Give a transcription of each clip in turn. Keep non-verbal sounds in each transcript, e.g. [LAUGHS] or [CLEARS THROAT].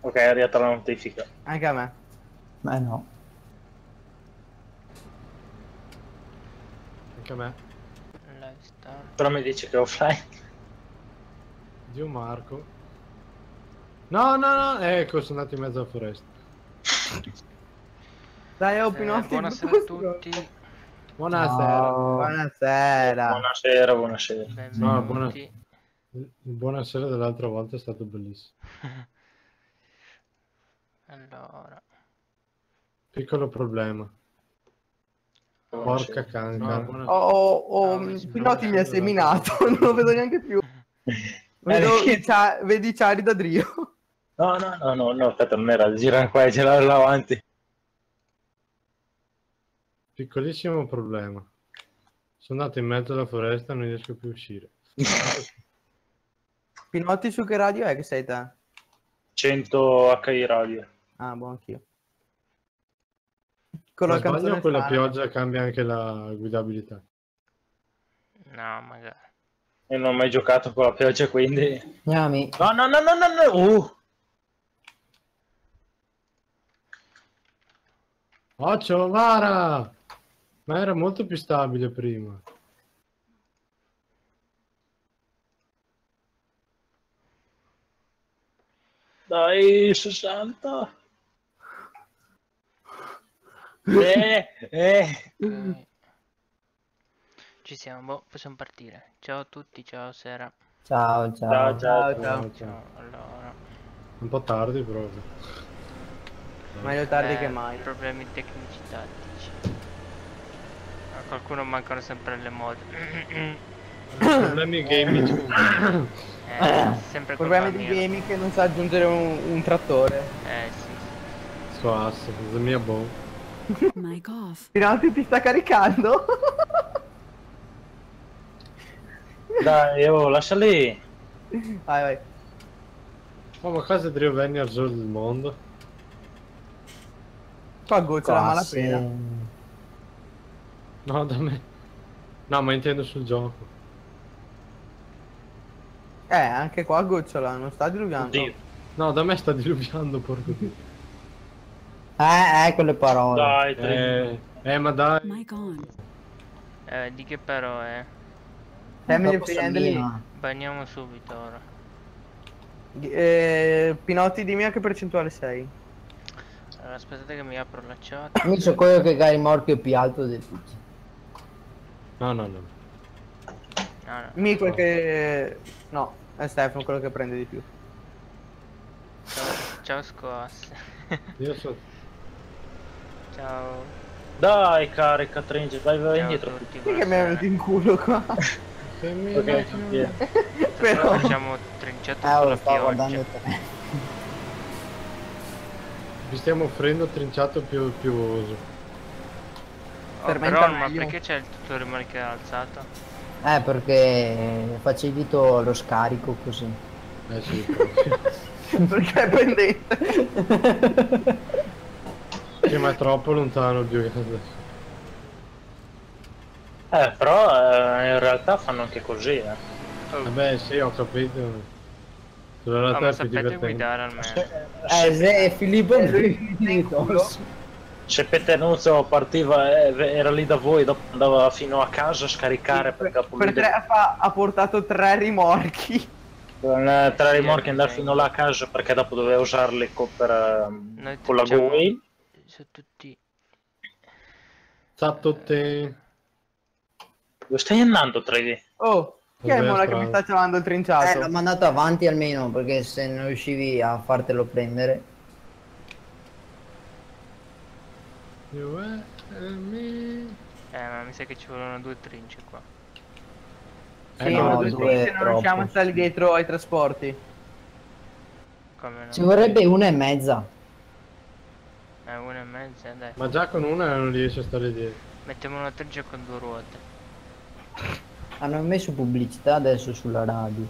Ok, è arrivata la notifica. Anche a me. Eh no. Anche a me. Però mi dice che è offline. Dio Marco. No, no, no. Ecco, sono andato in mezzo alla foresta. Dai, oh, Eh, buonasera a tutti, Buonasera. Ciao. Buonasera. Buonasera, buonasera. No, buona- benvenuti. Buonasera dell'altra volta è stato bellissimo. [LAUGHS] allora, Piccolo problema. Porca Buonasera. canca. No, Oh, oh, oh, No, mi Pinotti mi ha seminato, [LAUGHS] non lo vedo neanche più. [LAUGHS] Vedo, perché? Cia- vedi Ciari da Drio. No, no, no, no, no, aspetta, non era, gira qua e gira là avanti. Piccolissimo problema. Sono andato in mezzo alla foresta e non riesco più a uscire. Pinotti su che radio è che sei te? 100 HI radio. Ah, buon anch'io. Con Ma la canzone sbaglio con la pioggia cambia anche la guidabilità. no, magari. Io non ho mai giocato con la pioggia, quindi... Gnami. No, no, no, no, no, no. Uh. Occhio, Vara! Ma era molto più stabile prima. Dai, 60. [LAUGHS] Eh, eh. Ok. Ci siamo, boh, possiamo partire. Ciao a tutti, ciao sera. Ciao, ciao. Ciao, ciao. Ciao, ciao. Ciao, allora. Un po' tardi proprio. Meglio tardi Eh, che mai. Problemi tecnici tattici. A qualcuno mancano sempre le mod. [CLEARS THROAT] Problemi gaming. eh, sempre Problemi di gaming che non sa aggiungere un, un trattore. Eh sì. Sto asso, the mia bow. Mic off. Pinotti ti sta caricando? Dai, oh, lascia lì. vai, vai. Oh, ma cosa Drio Venni al gioco del mondo? Qua goccia la malapena. No, da me. No, ma intendo sul gioco. Eh, anche qua gocciola, non sta diluviando. Oddio. No, da me sta diluviando, porco dio. Eh, eh, quelle parole. Dai, tre. Eh, eh, ma dai. Mic on. Eh, di che però è? Family friendly. Baniamo subito ora. Eh, Pinotti, dimmi a che percentuale sei. Allora, aspettate che mi apro la chat. Io so quello che cari morchio più alto di tutti. No, no, no. No, no. Mi quel che... No, è Stefano quello che prende di più. Ciao, ciao Scoas. [LAUGHS] Io so. ciao. Dai, carica, Tringe, vai, vai Ciao indietro. che mi è venuto in culo qua? Se mi Ok, lasci- [LAUGHS] via. Però... Facciamo trinciato Eh, sulla stavo guardando pioggia. te. Vi stiamo offrendo trinciato più piovoso. Oh, Per me però, è ma perché c'è il tutorial che è alzato? Eh, perché facilito lo scarico così. Eh sì. [LAUGHS] Perché è pendente. Sì, ma è troppo lontano il biogas. Eh, però eh, in realtà fanno anche così, eh. Oh, Vabbè, sì, ho capito. Sulla realtà ma è più divertente. guidare almeno. Eh, se Filippo Eh, lui Se Pettenuzzo partiva, eh, era lì da voi, dopo andava fino a casa a scaricare per, perché per tre fa- ha portato tre rimorchi. con eh, tre Sì, rimorchi andare se- fino là a casa perché dopo doveva usarli co- per, ehm, Noi con la GUI. Su tutti. Satto te. Dove stai andando 3D? Oh, chi è Mona che mi sta chiamando il Eh, trinciato? l'ho mandato avanti almeno perché se non riuscivi a fartelo prendere. You and me. Eh, ma mi sa che ci vogliono due trince qua. sì, eh, ma no, due due trince non riusciamo a stare dietro ai trasporti. Come no? Ci vorrebbe una e mezza. Eh, una e mezza, dai. Ma già con una non riesce a stare dietro. Mettiamo una trince con due ruote. Hanno messo pubblicità adesso sulla radio.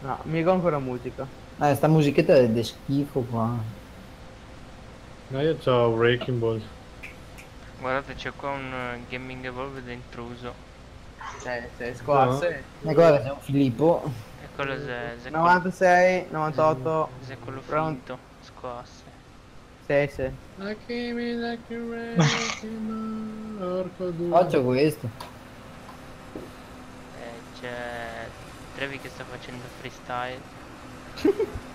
No, mica ancora musica. Eh, sta musichetta è de schifo qua. No, io ho Wrecking Ball. Guardate, c'è qua un eh, Gaming Evolved intruso. Cioè, sei squasse. E guarda c'è un Filippo. E quello se, se 96, 98. quello, se è quello Pronto. finto. Scoasse. Sì, sì. [LAUGHS] Faccio questo. Eh, c'è Trevi che sta facendo freestyle. [LAUGHS]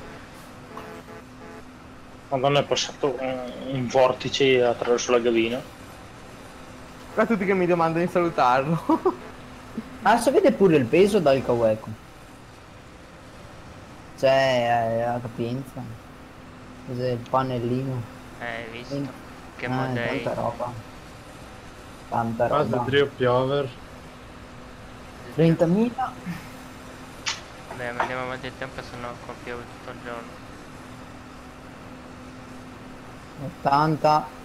Madonna è passato un, un vortice attraverso la gavina. Qua tutti che mi domandano di salutarlo. [LAUGHS] Ah, sapete pure il peso dal Kaweco? Cioè, eh, la capienza. Cos'è il pannellino? Eh, visto? Venti- Che eh, modei. Tanta roba. Tanta Basta roba. trio piover. 30.000. Beh, ma andiamo avanti il tempo se no compievo tutto il giorno. 80.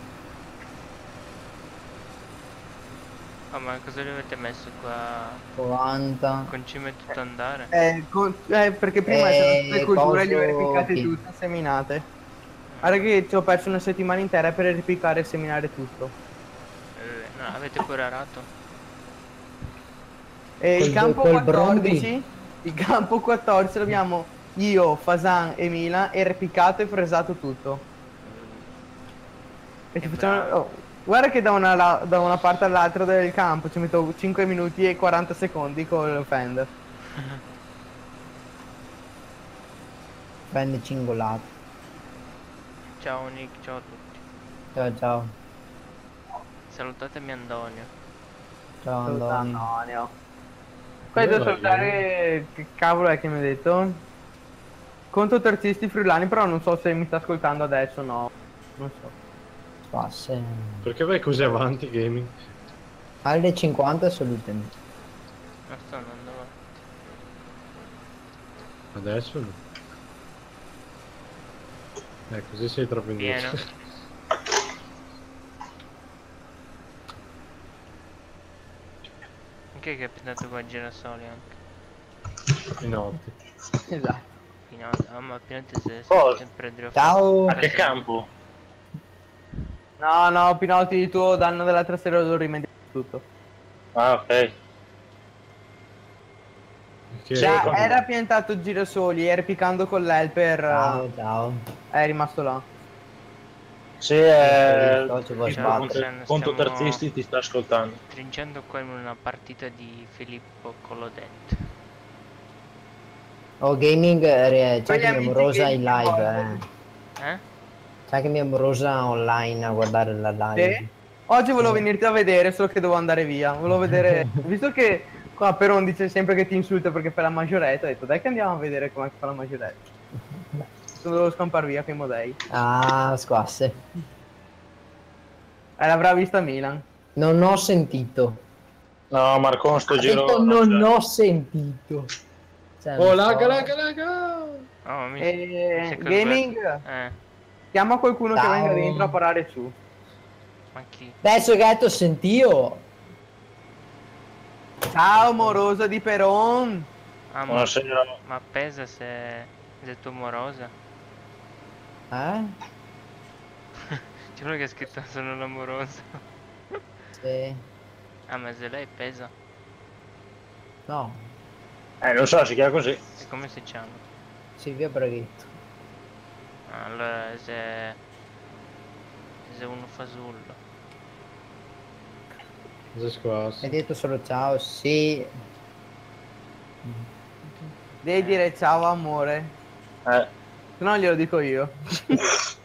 Oh, ma cosa li avete messo qua? 90. Concime tutto andare? Eh, con- eh, perché prima Eh, c'erano tutte le culture e le ho replicate tutte seminate. Guarda che ci ho perso una settimana intera per replicare e seminare tutto. Eh, no, avete pure arato? E il Col- campo col 14, il campo 14 l'abbiamo io, Fasan e Milan e replicato e fresato tutto. E ci Che facciamo- oh, guarda che da una, la- da una parte all'altra del campo ci metto 5 minuti e 40 secondi col Fender. [LAUGHS] Prende cingolato. Ciao Nick, ciao a tutti. Ciao ciao. Salutatemi Antonio. Ciao Antonio. Antonio. Poi devo salutare. Che cavolo è che mi ha detto? Conto terzisti friulani, però non so se mi sta ascoltando adesso o no. Non so. Passe. Perché vai così avanti gaming? Alle 50 salutami. Non sto andando avanti. Adesso no. Eh, così sei troppo indietro. Pieno. Anche che è pintato qua girasoli anche. In notte. Esatto. Pinotti. Ah, ma Pinotti è Cosa? sempre. Ciao. A che campo? No, no, Pinotti, il tuo danno dell'altra sera lo rimedi tutto. Ah, ok. Cioè, come- era piantato girasoli e replicando con l'helper Ciao ciao. è rimasto là. Eh, ci vuoi il conto, conto terzisti ti sta ascoltando. Trinciando qua in una partita di Filippo Colodetto. Oh gaming, eh, c'è mia amici amorosa in live. Eh. Eh? C'è che mia amorosa online a guardare la live. Sì? Oggi volevo venirti a vedere, solo che devo andare via. Volevo vedere, [LAUGHS] visto che qua Peron dice sempre che ti insulta perché fai la maggioretta, ho detto dai che andiamo a vedere come fa la maggioretta. Dovevo scampare via quei modei. Ah, squasse. E l'avrà vista Milan. Non ho sentito. No, Marco, sto Ha giro. detto non ho sentito. Cioè, Oh, laga, so. laga, laga! Oh, mi... E Sì, quel- gaming, Eh, chiama qualcuno che Ciao. venga dentro a parare su. ma chi? Adesso che hai detto sentio. Ciao morosa di Peron. Ah, ma, Buonasera. ma pesa se... se è tua morosa? Eh? [LAUGHS] C'è uno che ha scritto sono l'amorosa. Sì. Ah, ma se lei pesa. No. Eh, lo so, si chiama così. E come si chiama? Silvia Braghetto. Allora se... se uno fasullo. Cosa? Hai detto solo ciao? Sì. Devi dire ciao amore. Eh, Se no glielo dico io. [LAUGHS]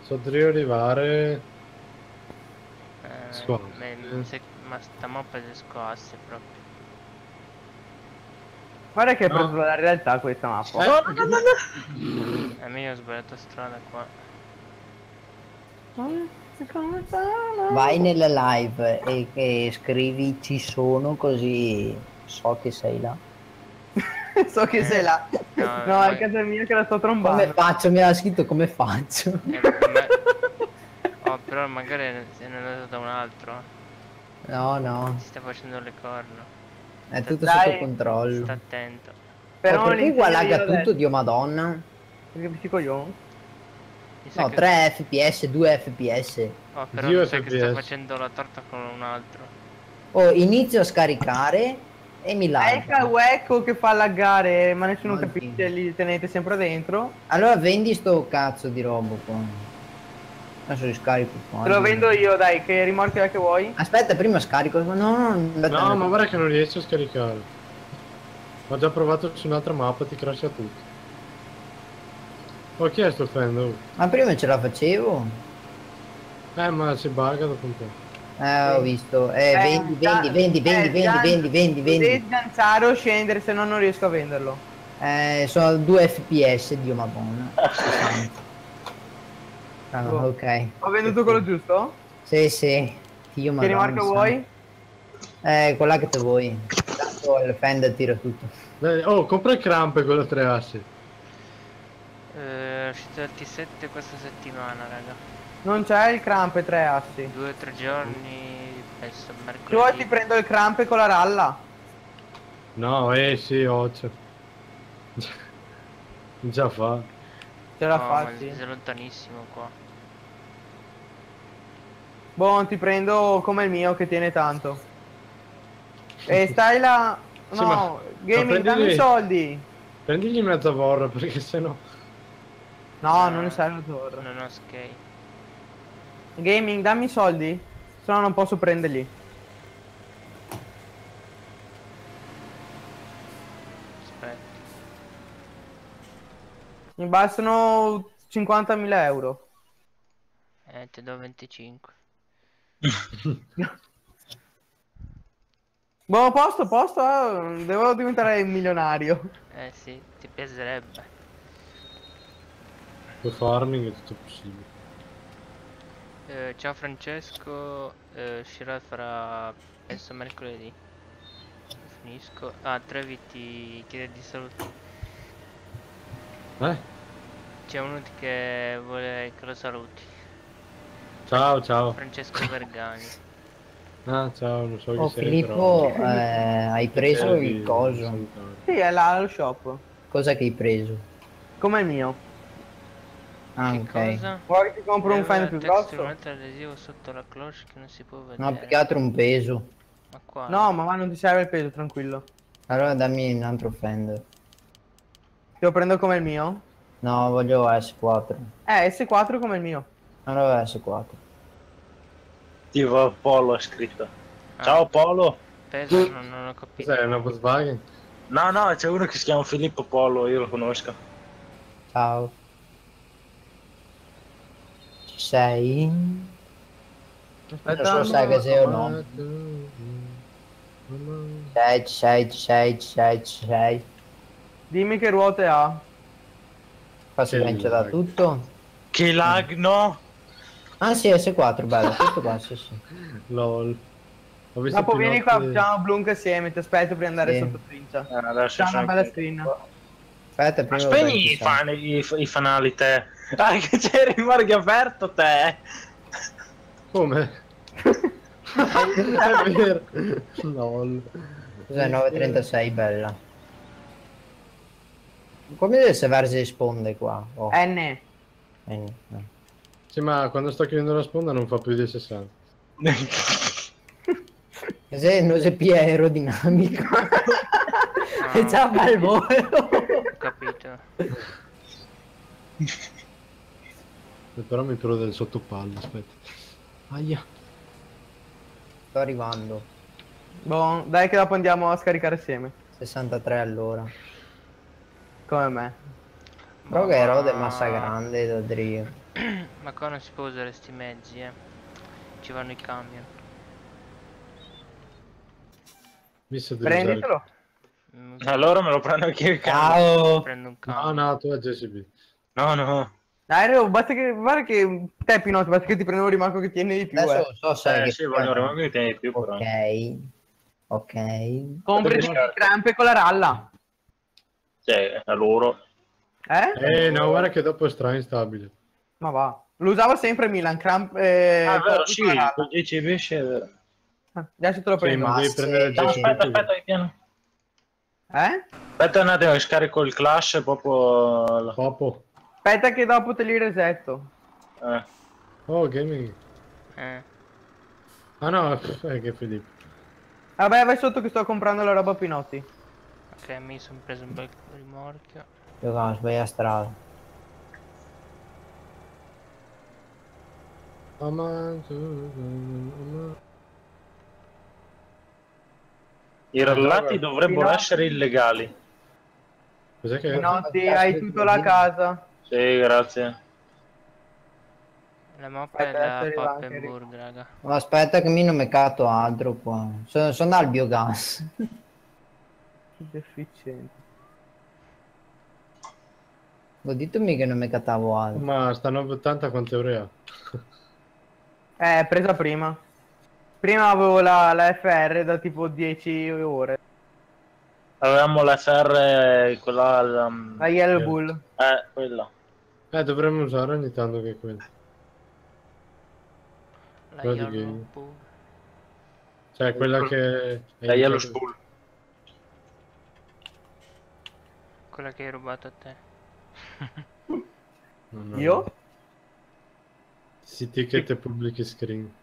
So trio arrivare. Eh, Squasse. me- se- ma sta mappa si scosse proprio. Guarda che ha No. preso la realtà questa mappa. A me io ho sbagliato strada qua. Vai nella live e, e scrivi ci sono così so che sei là. [LAUGHS] so che sei là. No, No, è casa mia che la sto Come trombando. faccio? Mi ha scritto come faccio. Eh, ma- Oh, però magari se ne è andato da un altro. eh. No, no. Si sta facendo le corna. È tutto Dai. sotto controllo. Sta attento. Però oh, perché l'inizio qua laga io tutto, Dio madonna? Perché mi coglione? No, che- 3 fps, 2 fps. Oh, però Dio mi sa che sta FPS. facendo la torta con un altro. Oh, inizio a scaricare e mi il lagga. Wecco che fa laggare, ma nessuno Oddio. capisce, li tenete sempre dentro. Allora vendi sto cazzo di robo qua. Adesso li scarico qua. Te lo vendo io, dai, che rimorchia che vuoi. Aspetta, prima scarico. No, no, No, ma guarda che non riesco a scaricare. Ho già provato su un'altra mappa, ti crasha tutto. Ho chiesto Fendo. ma prima ce la facevo. Eh, ma si bugga dopo un po'. Eh, ho visto. Eh, vendi, già- vendi, vendi, vendi, eh, vendi, vendi, vendi, Devi vendi. sganciare o scendere, se no non riesco a venderlo. Eh, sono 2 fps, Dio madonna. [LAUGHS] 60. Ah, ok. Ho venduto quello giusto? Sì, sì. Dio Che santo. vuoi? Eh, quella che te vuoi. Tanto il Fender tira tutto. Oh, compra il cramp quello a tre assi. Eh, è uscito il T7 questa settimana, raga. Non c'è il crampe 3 assi. Due o tre giorni, penso Se vuoi mercoledì. ti prendo il crampe con la ralla. No, eh sì, occhio. [LAUGHS] Già fa. Ce la No, facci. sei lontanissimo qua. Boh, ti prendo come il mio che tiene tanto. E stai là. Sì, No, ma- gaming, ma dammi i soldi. Prendigli mezza vorra [LAUGHS] perché sennò. No, non ne sai la torre. Non ho skate. Gaming, dammi i soldi. Se no non posso prenderli. Aspetta. Mi bastano 50.000 euro. Eh, ti do 25. [LAUGHS] Boh, posto, posto. eh, Devo diventare milionario. Eh sì, ti piacerebbe. Con farming è tutto possibile. Eh, ciao Francesco, eh, uscirà fra penso mercoledì. Finisco. Ah, Trevi ti chiede di salutare. Eh? C'è uno che vuole che lo saluti. Ciao, ciao. Francesco Vergani. Ah, ciao, non so chi Oh, sei. Filippo, però- eh, hai preso il di- coso. Sì, è là allo shop. Cosa che hai preso? Come il mio. Ah, Che ok. cosa? Vuoi che ti compro un fan più grosso? strumento adesivo sotto la cloche che non si può vedere. No, più che altro un peso. Ma qua. No, ma, ma non ti serve il peso, tranquillo. Allora dammi un altro Fender. Te lo prendo come il mio? No, voglio S4. Eh, S4 come il mio. Allora S4. Tipo Polo è scritto. Ah, Ciao Polo. Peso non, non ho capito. Cos'è, una Volkswagen? No, no, c'è uno che si chiama Filippo Polo, io lo conosco. Ciao. Ci sei? Aspetta, Non so se hai che sei o no. Ci sei, ci sei, ci sei, ci sei, ci sei. Dimmi che ruote ha. Si Che da tutto. Che lag, no? Ah sì, S4, bello, tutto qua, sì, sì. [LAUGHS] LOL. Ho visto Dopo vieni qua, facciamo Blunk assieme, ti aspetto per andare Sì. sotto trincia. Eh, adesso C'ha una bella screen. Aspetta, Ma prima spegni i, fan, i, i fanali te. Ah, che c'è rimorchi aperto te. Come? [LAUGHS] È vero. LOL. Cos'è 936, bella. Come deve serversi le sponde qua? Oh, N. eh, no. Sì, ma quando sto chiudendo la sponda non fa più di 60. [LAUGHS] Se non sei più aerodinamico. Ah, E già fa il volo. ho capito. Eh, Però mi trovo del sottopallo, aspetta. Aia. Sto arrivando. Boh, dai che dopo andiamo a scaricare assieme. 63 all'ora. Come me. Però che Ma- rode massa grande da Drio. Ma qua non si può usare sti mezzi, eh. Ci vanno i camion. Visto di usare- Prenditelo. Mm, allora me lo prendo anche il. Ciao! Prendo un No, camion. no, tu è JCB. No, no. Dai, Reo, basta che. Guarda che. Te, Pinot, basta che ti prendo un rimorco che tiene di più. Adesso Eh. so se... Eh, che- sì, voglio rimanere che tieni più però. Ok. Ok. Compri il crampe con la ralla. Cioè, a loro. Eh? Eh, no, guarda che dopo è stra instabile. Ma va. Lo usavo sempre Milan, cramp. Eh, ah, vero, sì, con GCB sì, è vero. Ah, Adesso te lo Sì, prendo. ma devi sì. prendere il No, No, JCB. aspetta, così. aspetta, piano. Eh? Aspetta un attimo, scarico il clash proprio... Popo. Aspetta che dopo te li resetto. Eh. Oh, gaming. Eh. Ah no, eh, che Filippo. Vabbè, vai sotto che sto comprando la roba a Pinotti. Ok, mi sono preso un bel rimorchio. Io ho sbagliato strada. I rallati dovrebbero Pinotti. essere illegali. Cos'è che Pinotti, hai tutto la casa. Sì, grazie. La mappa Aspetta, è anche Pappenburg, raga. Ma aspetta che mi non mi catto altro qua. Sono, sono al biogas. Che deficiente. Ho ditemi che non mi cattavo altro. Ma sta 980 quante ore ha? Eh, presa prima. Prima avevo la, la FR da tipo 10 ore. Avevamo la FR, quella... al, um, La Yellow Sì. Bull. Eh, quella. Eh, dovremmo usare ogni tanto che. La Quella di Yellow. Bull. Cioè, quella che... La Yellow Spool. Quella che hai rubato a te. [LAUGHS] No, no, Io? no. Si ticket e pubblic screen.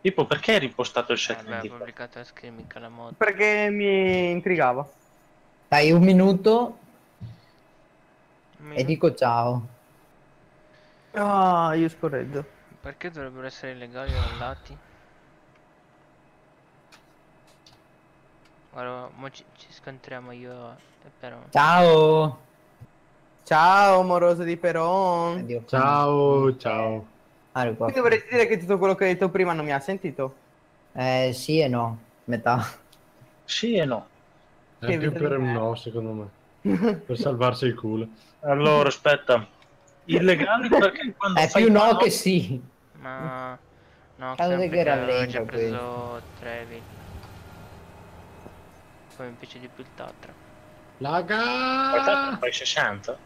Tipo, perché hai ripostato il Eh, beh, ho 724? pubblicato a screen mica la mod. Perché mi intrigava. Dai un minuto Mi- e dico ciao. Ah, io scorreggo. Perché dovrebbero essere illegali i rallati? Guarda, mo ci, ci scontriamo io e però. Ciao. Ciao, moroso di Peron. Addio. Ciao, ciao. Ah, ero qua. Quindi dovresti dire che tutto quello che hai detto prima non mi ha sentito? Eh, sì e no. Metà. Sì e no. È Che più per un no, secondo me. [LAUGHS] per salvarsi il culo. Allora, aspetta. Illegali perché [LAUGHS] quando È più no mano- che sì. Ma. No, che rallenta avevo già preso Trevi. Poi mi piace di più il Tatra. Laga! fai 60?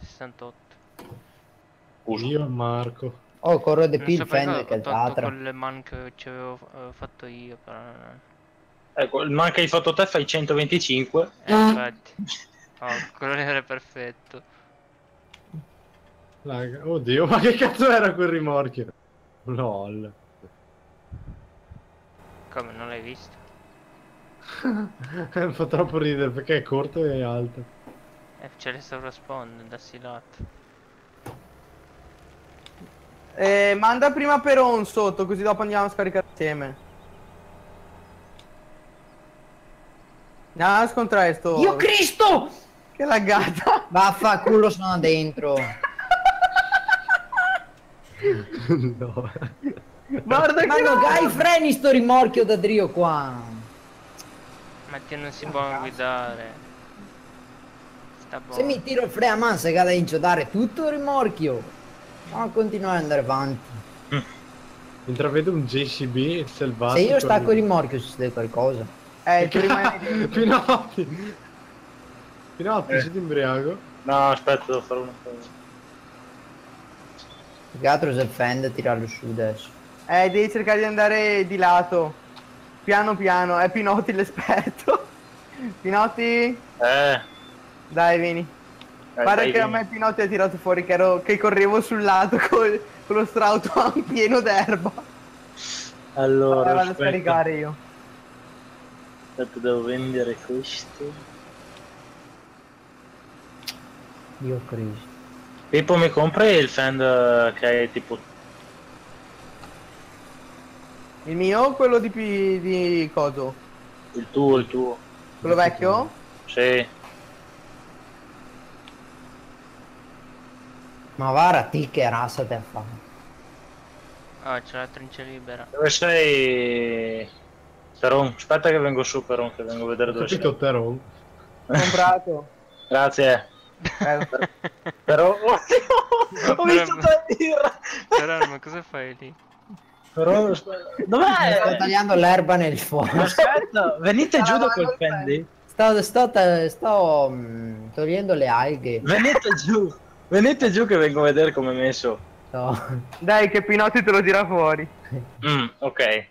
68. Scusa. Io Marco. Oh, corro di Non più il Fender che il Tatra. quelle man che ci avevo eh, fatto io, però. Ecco, il man che hai fatto te fai 125. Eh, infatti. [LAUGHS] Oh, quello era perfetto. Laga. Oddio, ma che cazzo era quel rimorchio? LOL. Come, non l'hai visto? [LAUGHS] Fa troppo ridere perché è corto e alto. Eh, c'è le sovrasponde da sti lati. Eh, manda prima Peron sotto, così dopo andiamo a scaricare insieme. Andiamo a scontrare sto... Dio Cristo! Che laggata! [LAUGHS] Vaffanculo sono dentro. [LAUGHS] no. Guarda Ma che no, dai, freni sto rimorchio da Drio qua. Mattia non si può guidare. Sta buono. Se mi tiro il freno a mano se cade a incidare tutto il rimorchio. No, continuare ad andare avanti. Intravedo un JCB selvatico. Se io stacco il rimorchio succede qualcosa. Eh, [LAUGHS] tu rimani. Pinotti! Pinotti, Eh. siete imbriaco? No, aspetta, devo fare una cosa. Più che altro se il Fender tirarlo su adesso. Eh, devi cercare di andare di lato. Piano piano, è Pinotti l'esperto. [LAUGHS] Pinotti, Eh, dai, vieni. eh, Guarda dai, che a vieni. me Pinotti ha tirato fuori che, ero, che correvo sul lato [LAUGHS] col- con lo strauto [LAUGHS] pieno d'erba. Allora, Vabbè, vado a scaricare io. Aspetta, devo vendere questo. Dio Cristo. Pippo, mi compri il Fender che hai tipo... Il mio o quello di, pi- di coso? Il tuo, il tuo. Quello vecchio? Sì. Ma vara ti che razza te fa? Ah, c'è la trincia libera. Dove sei? Peron, aspetta che vengo su Peron, che vengo a vedere Ho dove capito sei. Teron. Comprato. [LAUGHS] Grazie. Eh, Però... [LAUGHS] Oddio! Ho visto te birra! Però, ma cosa fai lì? Però... aspetta, Sto Dov'è? tagliando l'erba nel fuoco. Aspetta, venite giù da quel Fendi. Sto, sto, sto mm, togliendo le alghe. Venite giù. Venite giù che vengo a vedere come è messo. Sto- dai, che Pinotti te lo tira fuori. Mm, ok.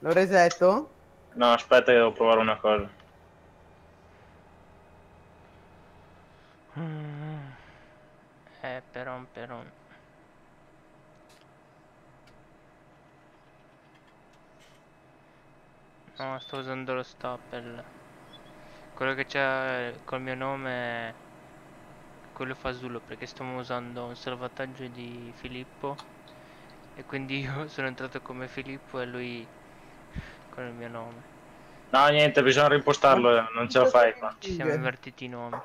Lo resetto? No, aspetta che devo provare una cosa. Mm. Eh, però, però. No, sto usando lo stopper. Quello che c'è col mio nome, quello fasullo, perché stiamo usando un salvataggio di Filippo. E quindi [LAUGHS] io sono entrato come Filippo e lui con il mio nome. No, niente, bisogna rimpostarlo, eh, non ce la fai qua. Ci siamo invertiti i nomi.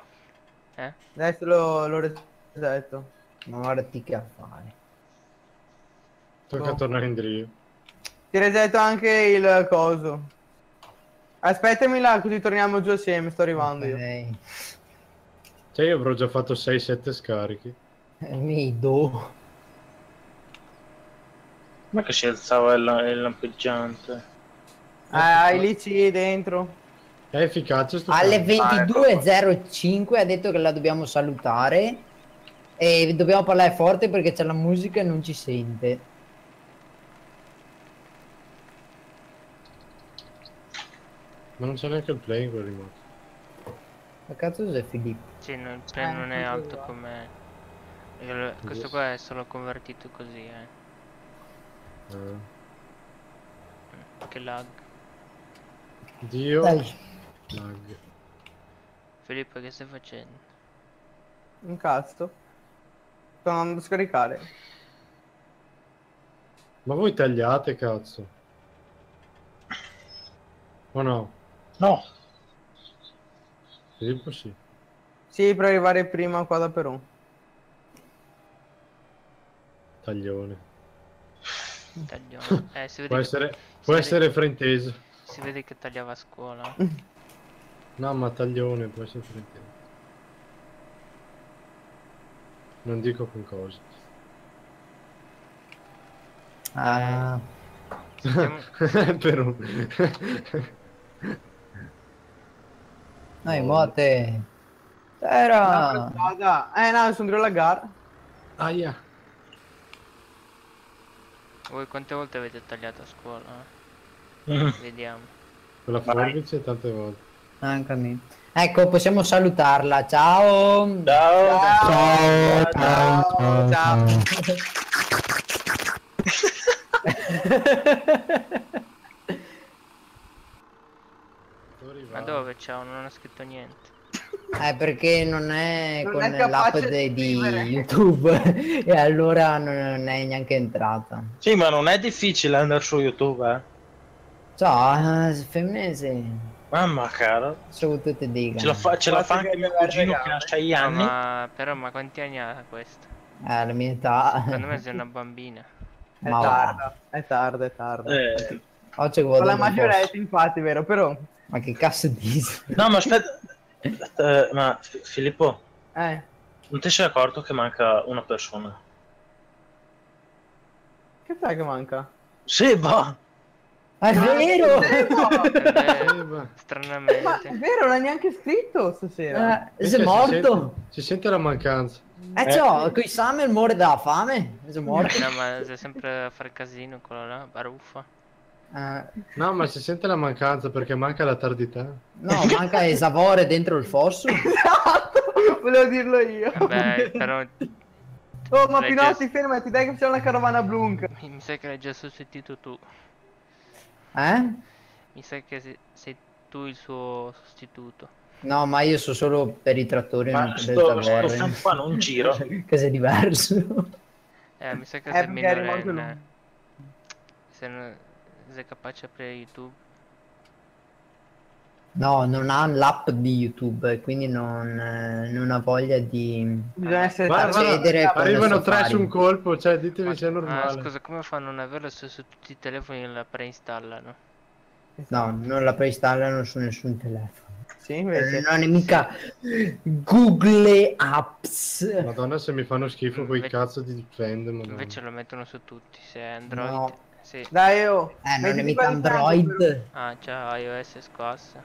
Eh? Adesso lo, lo resetto. Ma ora ti che affare. Tocca No. tornare in drio. Ti resetto anche il coso. Aspettami là, così torniamo giù assieme. Sto arrivando io. Ok. Cioè io avrò già fatto 6-7 scarichi. Eh, Mi do. Ma che si alzava il, il lampeggiante? Eh, hai lì sì dentro. È efficace sto Alle cazzo. 22.05 ha detto che la dobbiamo salutare. E dobbiamo parlare forte perché c'è la musica e non ci sente. Ma non c'è neanche il play in quel remoto. Ma cazzo c'è Filippo? Sì, no, il play non è alto va. come... Questo qua è solo convertito così, eh. Eh. Che lag. Dio. Dai. Lag. Filippo, che stai facendo? Un cazzo. Sto andando a scaricare. Ma voi tagliate cazzo. O no? No, Filippo sì. Sì, per arrivare prima qua da Perù. Taglione. Taglione. [LAUGHS] Eh, si vede, Può che, essere, si può vede- essere fraintese. si vede che tagliava a scuola. [LAUGHS] No, ma taglione può essere fraintese. Non dico con cosa. Ah, Sentiamo- [LAUGHS] per noi mote. Era. Eh no, sono dentro la gara. Aia. Voi quante volte avete tagliato a scuola? Mm. Vediamo. Con la forbice tante volte. Anche a me. Ecco, possiamo salutarla. Ciao. ciao. Ciao, ciao, ciao. [LAUGHS] [LAUGHS] Ma dove ciao? Non ho scritto niente. Eh, perché non è Non con l'app di di. YouTube [LAUGHS] e allora non è neanche entrata. Sì, ma non è difficile andare su YouTube, eh. Ciao, eh, femminese. Mamma cara, Su tutte dica. ce la fa, ce la fa anche che mio cugino che ha 6 No, anni. ma però ma quanti anni ha questo? Eh, la mia età. Secondo me sei una [LAUGHS] bambina. È Ma va. tarda, è tarda, è tarda. Eh, Oggi Con la maggioretta infatti, vero? Però... Ma che cazzo dici? [LAUGHS] no, ma aspetta, eh, ma Fi- Filippo, Eh, non ti sei accorto che manca una persona? che sai che manca? Sì, boh. Ah, è vero! Eh, [LAUGHS] Eh, ma- è stranamente. vero, non ha neanche scritto stasera. Eh, Cioè, sei si morto? sente- Si sente la mancanza. Eh, ciao, qui Samuel muore dalla fame. Sei morto. No, ma sei sempre a fare casino quello là, baruffa. Eh, No, ma si sente la mancanza perché manca la tardità. no, manca Esavore dentro il fosso. [LAUGHS] Esatto, volevo dirlo io. Vabbè, però Oh, ma Pinotti, già- fermati, dai che facciamo la carovana Blunk. mi mi sa che l'hai già sostituito tu. Eh? Mi sa che sei, sei tu il suo sostituto. No, ma io so solo per i trattori, non Ma per sto, sto qua non gira. Che sei diverso. Eh, mi sa che Eh, sei minorenne. Se non- sei capace di aprire YouTube. No, non ha l'app di YouTube, quindi non, eh, non ha voglia di... Bisogna essere Guarda, tardi. accedere Ah, con Arrivano tre su un colpo, cioè ditemi Ma- se è Ah, normale. scusa, come fanno a non averlo se su tutti i telefoni la preinstallano? No, non la preinstallano su nessun telefono. Sì, invece. Non è mica Google Apps. Madonna se mi fanno schifo quei Invece- cazzo di trend, madonna. Invece lo mettono su tutti, se è Android. No. Sì. Dai, oh. Eh, non è mica Android. Ah, già iOS scossa.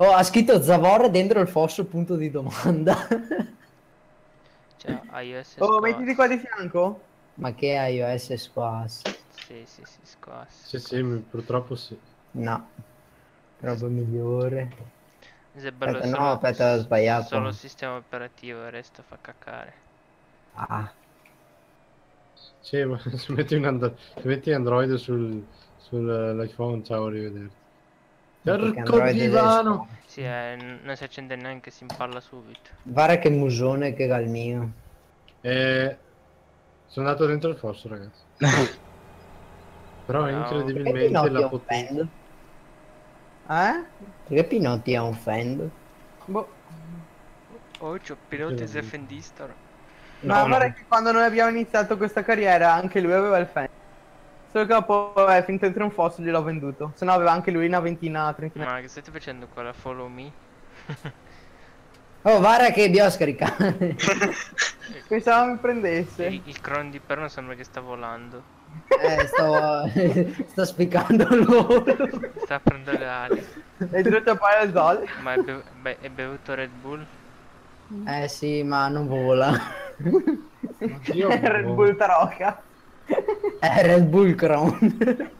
Oh, ha scritto Zavor dentro il fosso, punto di domanda. [LAUGHS] Già iOS però. Oh, scossa. mettiti qua di fianco. Ma che iOS squash? Sì, sì, sì, scossa. Sì, sì, purtroppo sì. No. Roba migliore. Se bello Aspetta, no, solo- aspetta, ho sbagliato. Solo il sistema operativo, il resto fa caccare. Ah, Sì, ma [LAUGHS] se metti, un and- se metti Android sul, sull'iPhone, ciao, arrivederci. Porco divano! Sì, eh, non si accende neanche, si impalla subito. Guarda che musone che ha il mio. Eh, sono andato dentro il fosso, ragazzi. [LAUGHS] Però No. Incredibilmente Pinotti ha la un potenza... Eh? Perché Pinotti ha un fend? Boh. Oh, c'ho piloti Che se Fendistor. Ma No, guarda no. che quando noi abbiamo iniziato questa carriera anche lui aveva il fan. Solo che dopo è finito dentro un fosso gliel'ho venduto. Se no aveva anche lui una ventina, trentina. Ma che state facendo qua? La follow me? Oh, guarda che devo scaricare. [LAUGHS] Pensavo mi prendesse. Il, il cron di perno sembra che sta volando. eh, sto, [LAUGHS] sto spiccando loro. Sta aprendo le ali. E ti c'è poi il sol. Ma è, bev- beh, è bevuto Red Bull? Eh sì, ma non vola. Io Red Bull Tarocca. È Red Bull Crown.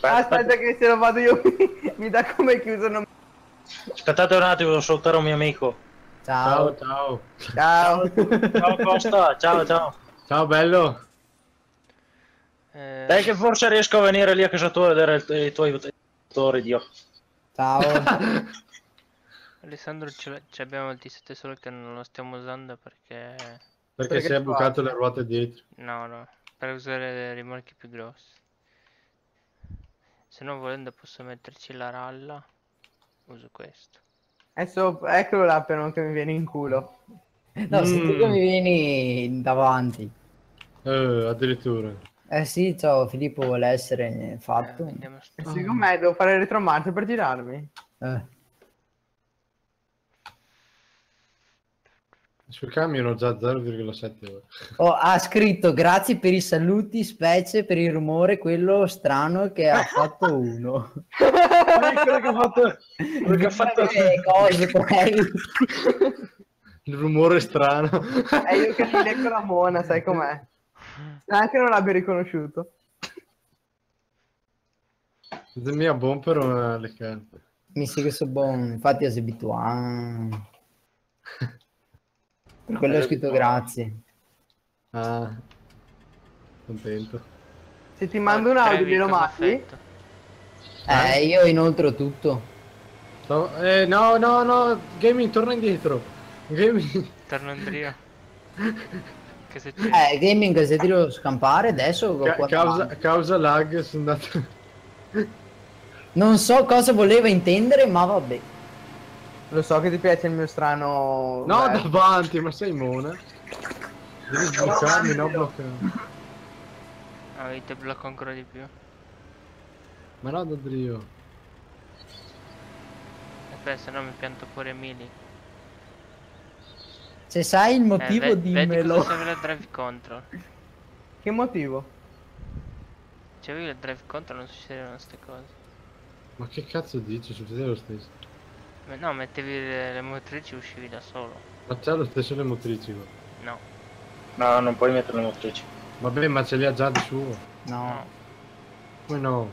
Aspetta che se lo vado io mi, [LAUGHS] mi dà come chiuso non... Aspettate un attimo, devo salutare un mio amico. Ciao, Ciao. ciao. Ciao. Ciao Costa, ciao ciao. Ciao, bello. Eh, Dai che forse riesco a venire lì a casa tua a vedere i tuoi votatori, Dio. Ciao. [LAUGHS] Alessandro ce, l'ha- ce abbiamo il T7 solo che non lo stiamo usando perché... Perché, Perché si è bucato le ruote dietro. No, no, per usare le rimorchi più grossi. Se no volendo posso metterci la ralla. Uso questo. Adesso eccolo là però che mi viene in culo. No, se tu Mm. mi vieni davanti. Eh, addirittura. Eh sì, ciao, Filippo vuole essere Eh, fatto. vediamo sto- E secondo me devo fare il retromarcia per girarmi. Eh. Sul camion ho già 0,7 ore. [LAUGHS] Oh, ha scritto grazie per i saluti, specie per il rumore, quello strano che ha [LAUGHS] fatto uno. quello che ha fatto... quello che ha fatto... Eh, cose. Il rumore strano. E io che mi leggo la mona, sai com'è? Anche non l'abbia riconosciuto. Il mio bumper o una le canne? Mi sa che so buono, infatti ho abituato. [LAUGHS] Per quello ho scritto grazie. Ah, contento. Se ti mando un audio glielo mandi? fatto? Eh, io inoltre tutto. No, eh, no, no, no, gaming, torna indietro. Gaming. Torno Andrea. [LAUGHS] che succede? Eh, gaming se ti devo scampare adesso. Ca- causa, causa lag, sono andato... Non so cosa voleva intendere, ma vabbè. Lo so che ti piace il mio strano... No, Beh, davanti, ma sei mona? Devi sbloccarmi, no bloccarmi. Avete blocco ancora di più. Ma no, Dadrio. Aspetta, se no mi pianto pure Mili. Se sai il Eh, motivo, ve- vedi dimmelo. cosa serve la drive control. Che motivo? Cioè io il drive control non succedevano queste cose. Ma che cazzo dici? Succede lo stesso. No, mettevi le, le motrici e uscivi da solo. Ma c'ha lo stesso le motrici qua. No, No, non puoi mettere le motrici. Vabbè, ma ce li ha già di suo. No, no. Come no?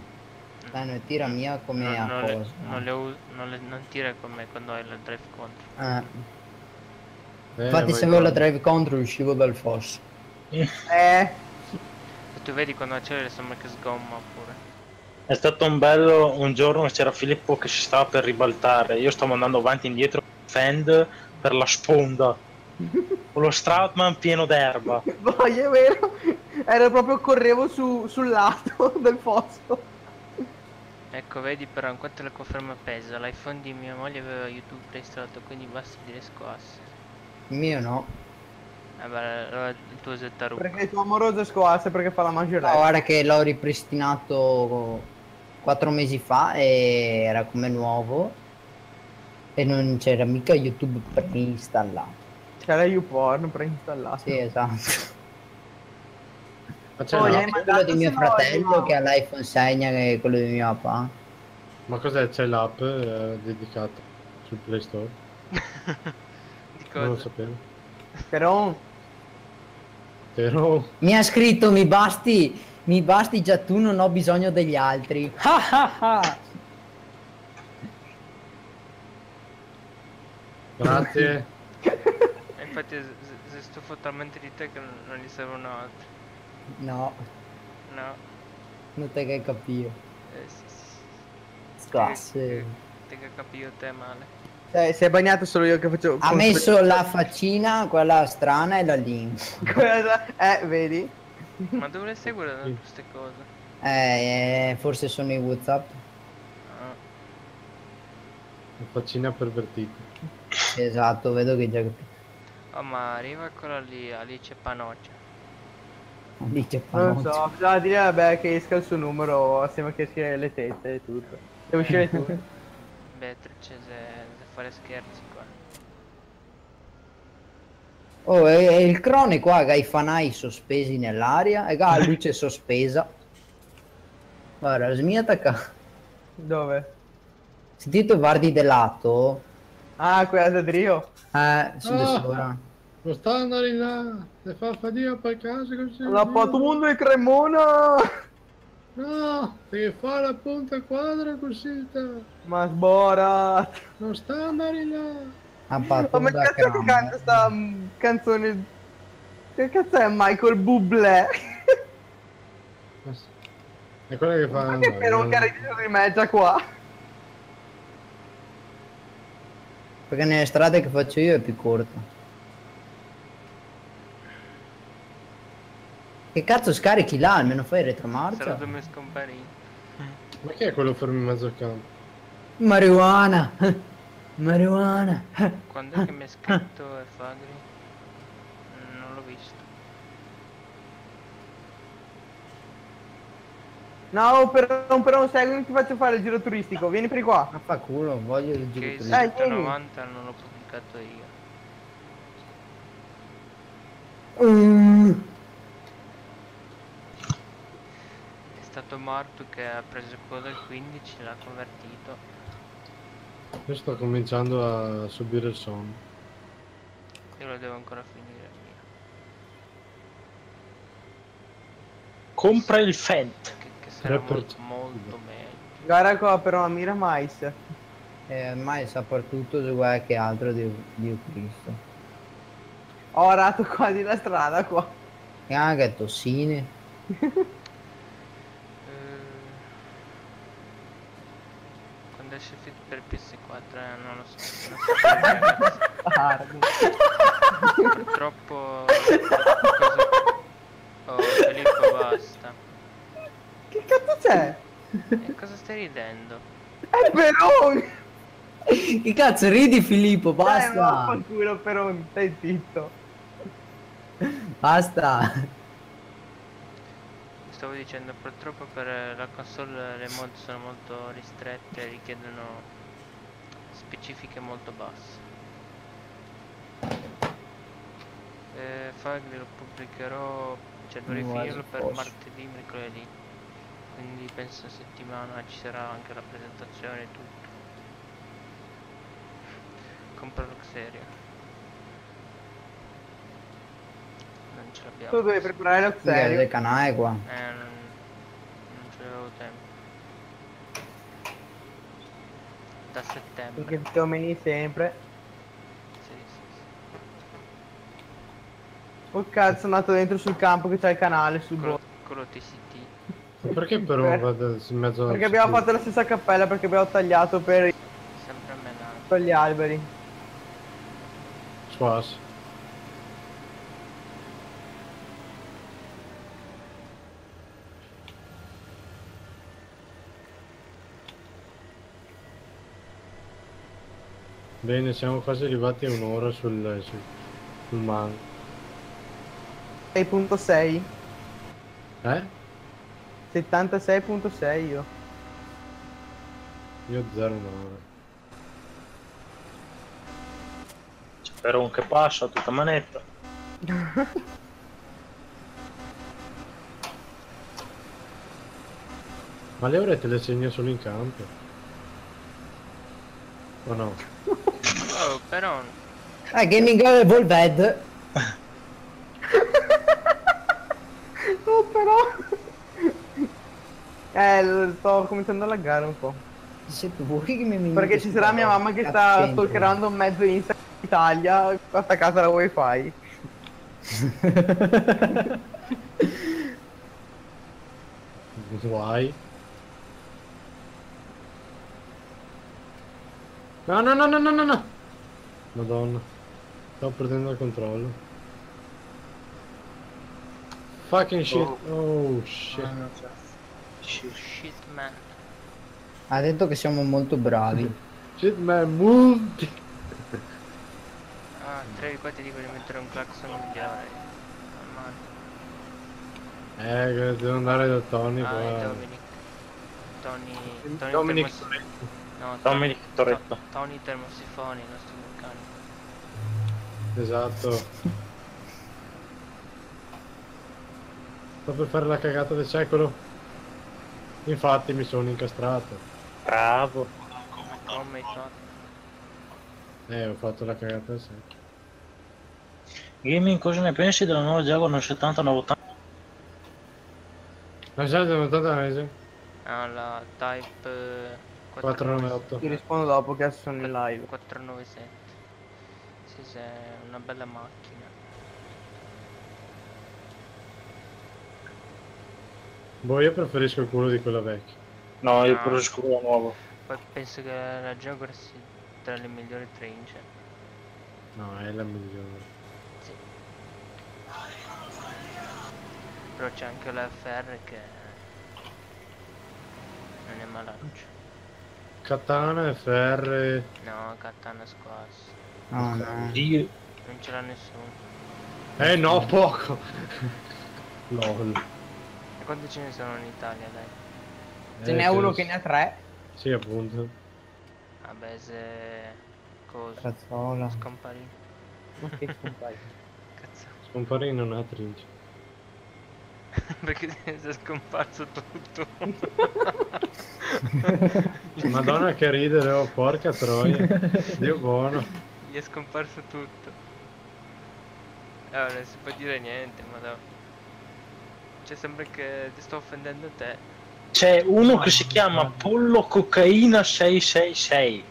dai, non tira mia come non, a non le, cosa. non, le u- non, le- non tira come quando hai la drive control. Eh, Eh, infatti se avevo la drive control uscivo dal fosso. Eh, E tu vedi quando accelera sembra che sgomma. È stato un bello un giorno che c'era Filippo che si stava per ribaltare. Io stavo andando avanti e indietro fend per la sponda. Con [LAUGHS] lo Strautman pieno d'erba. [LAUGHS] Poi è vero. Era proprio correvo su, sul lato [LAUGHS] del fosso. Ecco, vedi però in quanto la conferma pesa, l'iPhone di mia moglie aveva YouTube preinstallato, quindi basta dire scoasse. Il mio no. Eh beh, allora il tuo Zetarucco. Perché il tuo amoroso scoasse perché fa la No, maggioretta. guarda che l'ho ripristinato quattro mesi fa e era come nuovo e non c'era mica YouTube preinstallato. C'è la YouPorn preinstallata. Sì, esatto. Ma, c'è Oh, quello di mio fratello no. che ha l'iPhone 6 che è quello di mio papà. Ma cos'è? C'è l'app eh, dedicata sul Play Store? [LAUGHS] Di Non lo sapevo. Però Però... Mi ha scritto mi basti, mi basti già tu, non ho bisogno degli altri. [LAUGHS] Grazie. [LAUGHS] E infatti s- s- si stufo talmente di te che non, gli servono altri. No, No, non te che capire. eh sì, sì. Te che capito te male. Eh, si è bagnato solo io che faccio... Ha messo la faccina, quella strana e la link. Cosa- [LAUGHS] Eh, vedi? Ma dove le stai guardando queste cose? Eh, eh, forse sono i Whatsapp. Ah, Faccina pervertita. Esatto, vedo che già capito. Oh ma arriva quella lì, Alice Panoccia. Lì c'è Non so, bisogna dire vabbè che esca il suo numero assieme a che esca le tette e tutto. Devo uscire [LAUGHS] tu. Beatrice se, fare scherzi. Oh, e, e il crone qua che ha i fanai sospesi nell'aria e ha la [LAUGHS] luce sospesa. Guarda, la mia attacca. Dove? Sentito Vardi de lato? Ah, quella da Drio. Eh, di Ah. sopra. Non sta andando in là, le fa fatica per caso così. La fatto mondo di Cremona! No, devi fare la punta quadra così. Ma sbora! Non sta andando in là. Ha Ma che cazzo che canta sta mm, canzone? Che cazzo è Michael Bublé? [LAUGHS] È quella che fa. Ma che per un carino di mezza qua? Perché nelle strade che faccio io è più corto. Che cazzo scarichi là? Almeno fai Sarà retromarcia. dove scomparì. Ma chi è quello fermo in mezzo al campo? Marijuana. Marijuana. Quando è che mi ha scritto [LAUGHS] Fagri? Mm, Non l'ho visto. No, per un, per un seguito ti faccio fare il giro turistico. Vieni per qua. Ma fa culo, voglio il giro Che turistico. Eh, vieni. 190 non l'ho pubblicato io. Mm. È stato Martu che ha preso quello del 15 l'ha convertito. Io sto cominciando a subire il sonno. Io lo devo ancora finire. Compra il Fent. Che, che sarà molto, molto meglio. Guarda qua però, mira mais. E ormai soprattutto se guarda che altro Dio, Dio Cristo. Ho arato quasi la strada qua. E anche tossine. [LAUGHS] Eh, Quando esce Fit per PS4 eh, non lo so. Non so. Purtroppo cosa... Oh Filippo basta. Che cazzo c'è? E cosa stai ridendo? È Peron! Che cazzo ridi Filippo, Eh, basta. vaffanculo Peron, stai zitto. Basta. Stavo dicendo purtroppo per la console le mod sono molto ristrette e richiedono specifiche molto basse. Eh, Fagli lo pubblicherò, cioè dovrei Guarda, finirlo per posso. martedì, mercoledì. Quindi penso settimana ci sarà anche la presentazione e tutto. Compro Luxeria. Non ce l'abbiamo. Tu devi preparare l'Oxerio. il canale qua. Eh, non, non c'avevo tempo. Da settembre. Perché ti meni sempre. Sì, sì, sì. Oh cazzo, sono andato dentro sul campo che c'è il canale sul botto. quello TCT. Ma perché però Per- vado in mezzo Perché abbiamo fatto la stessa cappella perché abbiamo tagliato per, Sempre a menare. per gli alberi. Squash. Bene, siamo quasi arrivati a un'ora sul, sul, sul man. 6.6. Eh? 76.6 io. Io zero un'ora. C'è Peron che passa a tutta manetta. Ma le ore te le segno solo in campo? O no? [LAUGHS] [LAUGHS] Però Eh, Gaming Evolved. Oh però. Eh, sto cominciando a laggare un po'. Siete voi che mi Perché ci sarà mia mamma che sta stalkerando mezzo in Italia attaccata alla wifi. Why? No, no, no, no, no, no, no. Madonna. Sto perdendo il controllo. Fucking shit. Oh, shit. Shit man. Ha detto che siamo molto bravi. [LAUGHS] Shit, man, move. Ah, tre ripeti di quelli mettere un clacson migliore. Eh, che devo andare da Tony Ah, qua. Dominic. Tony. Tony Dominic Termos- No, Dominic Tony- Toretto. To- Tony Termosifoni, il nostro. Esatto. Sto per fare la cagata del secolo. Infatti mi sono incastrato. Bravo. Come? Eh, ho fatto la cagata del secolo. Gaming, cosa ne pensi della nuova Jaguar 970 980? La scelta del 80 mese? Ah, la Type eh, 498. Ti rispondo dopo che adesso sono in live. 497. Sì, sì, una bella macchina. Boh, io preferisco il culo di quella vecchia. No, io Ah. preferisco quello nuovo. Poi penso che la Jaguar sia tra le migliori trince. No, è la migliore. Sì. Però c'è anche la FR che non è malaccio. Katana, FR. No, Katana Squash. No, no. Dio. Non ce l'ha nessuno. Eh no, poco. Lol. E quanti ce ne sono in Italia, dai? Ce Eh, n'è uno che ne ha tre. Sì, appunto. Vabbè, se... Cosa? Cazzola. Scomparì. Ma che scompari. [LAUGHS] Cazzo. Scomparì non ha trince. [LAUGHS] Perché si è scomparso tutto. [LAUGHS] Madonna che ridere, oh, porca troia. Dio buono. Gli è scomparso tutto. Allora, non si può dire niente, ma no. Cioè, sembra che ti sto offendendo te. C'è uno che si chiama Pollo Cocaina 666.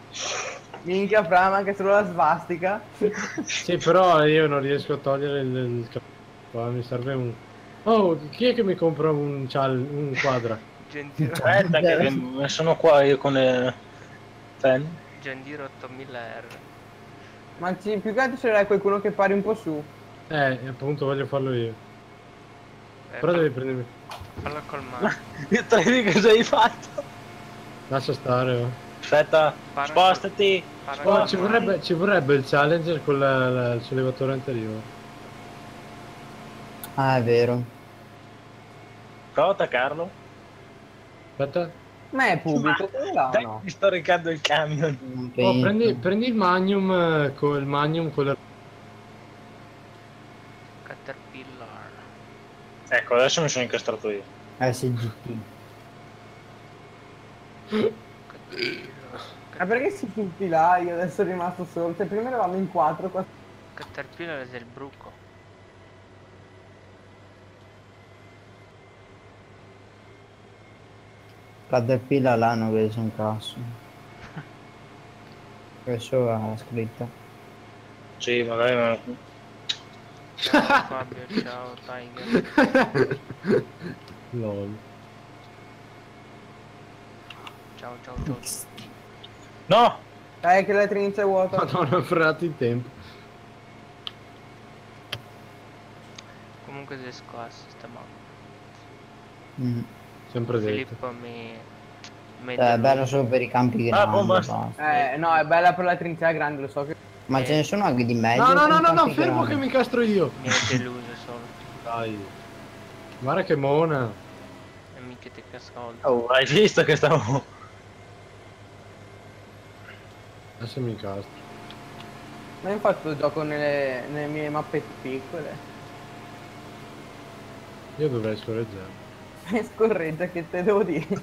Minchia, fra, ma anche solo la svastica. [LAUGHS] Sì, però io non riesco a togliere il, il cap- qua, mi serve un... Oh, chi è che mi compra un, cial- un quadra? Gentile, [LAUGHS] Aspetta che sono qua io con le fan. Gentile 8000R. Ma ci- più che altro c'era qualcuno che pari un po' su. Eh, appunto voglio farlo io. Eh, Però devi prendermi... Fallo col mano. Io te vedi cosa hai fatto? Lascia stare, oh. Aspetta, Para- spostati. Oh, col ci vorrebbe, ci vorrebbe il challenger con la- la- il sollevatore anteriore. Ah, è vero. Prova a attaccarlo. Aspetta. Ma è pubblico, o Dai, no? mi sto recando il camion. Oh, prendi, prendi il magnum eh, con il magnum con la... Caterpillar. Ecco, adesso mi sono incastrato io. SGT. Ma perché si tutti là? Io adesso sono rimasto solo. Cioè, prima eravamo in quattro. Qua... Caterpillar è del bruco. Caterpillar là non vedo un cazzo. [LAUGHS] Questo è scritto. Sì, magari ma... Ciao Fabio, ciao Tiger. LOL. Ciao ciao ciao. No! Eh, che la trincia è vuota. Madonna, ho frenato in tempo. Comunque si squassa sta mappa. Mm. Sempre detto. Filippo mi... mi Cioè, è bello solo per i campi Ah, grandi. boh, basta. Eh, no, è bella per la trincea grande, lo so che... Ma ce ne sono anche di meglio. No, no, no, no, no, fermo che mi incastro io. Mi deluso solo. Dai. Guarda che mona. E mica ti cascolto. Oh, hai visto che stavo... Adesso mi incastro. Ma infatti gioco nelle, nelle mie mappette piccole. Io dovrei scorreggiare. [LAUGHS] Scorreggia che te devo dire.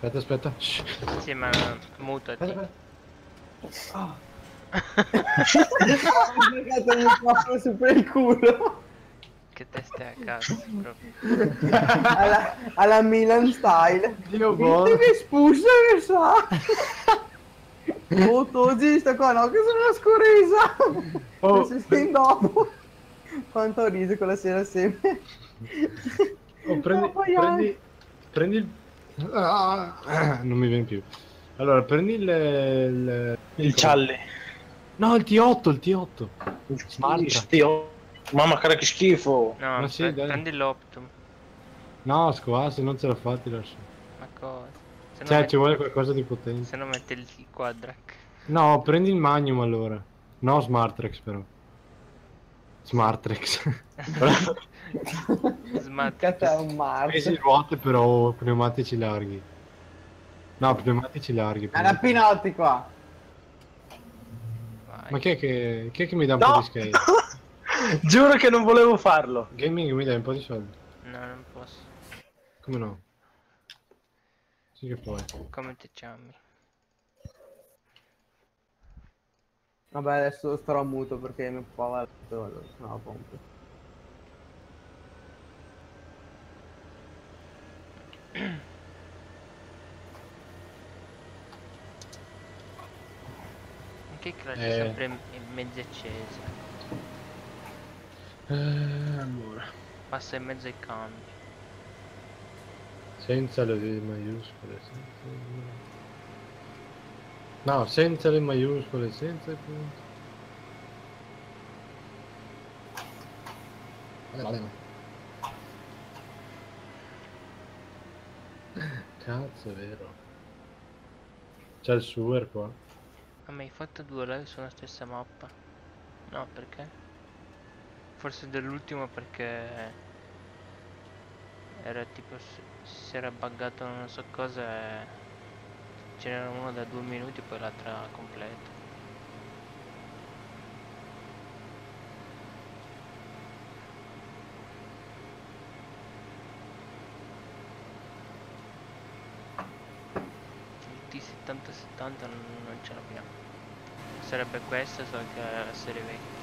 Aspetta, aspetta. Sì ma mutati. Aspetta, Ho piegato il microfono su per il culo. Che testa è a cazzo proprio. Alla, alla Milan style. Dio buono. Dite che spusa che sa. Oh, oggi sto qua, no, che sono una scuresa. Oh, Oh, si sente dopo. Quanto ho riso quella sera assieme. Oh, prendi, No, poi prendi, prendi il... Ah, non mi viene più. Allora, prendi il, il- Il Cialli. No, il T8, il T8. Il Smart. Stio. Mamma cara che schifo. No, Ma sì, prendi l'Optum. No, scusa, se non ce la fa ti lascio. Ma cosa? Se Cioè, metti- ci vuole qualcosa di potente. se no mette il Quadrac. No, prendi il Magnum allora. No, Smartrex però. Smartrex. [LAUGHS] Smart. Cazzo è un Mars. Pesi ruote però pneumatici larghi. No, pneumatici larghi. È una Pinotti qua. Ma chi è che, chi è che mi dà un No! po' di skate? [LAUGHS] Giuro che non volevo farlo. Gaming mi dai un po' di soldi. No, non posso. Come no? Sì che puoi. Come ti chiami? Vabbè, adesso starò muto perché mi papà va la pompa. [CLEARS THROAT] Anche Crash Eh. è sempre in mezzo accesa. Eh, allora. Passa in mezzo ai cambi. Senza le maiuscole. Senza. No, senza le maiuscole, senza i punti. Cazzo, è vero. C'è il sewer qua. Ma mi hai fatto due live sulla stessa mappa? No, perché? Forse dell'ultimo perché era tipo si era buggato non so cosa e ce n'era uno da due minuti poi l'altra completa. Il T7070 non, non ce l'abbiamo. Sarebbe questa, so che è la serie vecchia.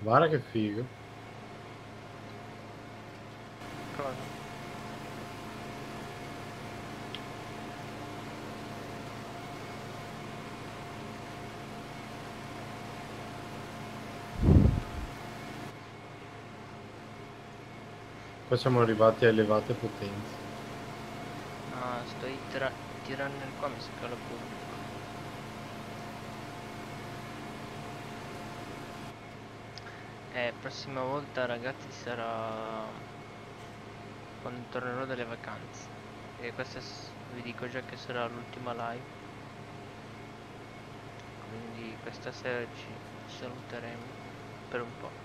Guarda che figo. Qua siamo arrivati a elevate potenze. Ah, sto tira- tirando qua mi scala pubblico. Eh, prossima volta ragazzi sarà quando tornerò dalle vacanze. E questa vi dico già che sarà l'ultima live. Quindi questa sera ci saluteremo per un po'.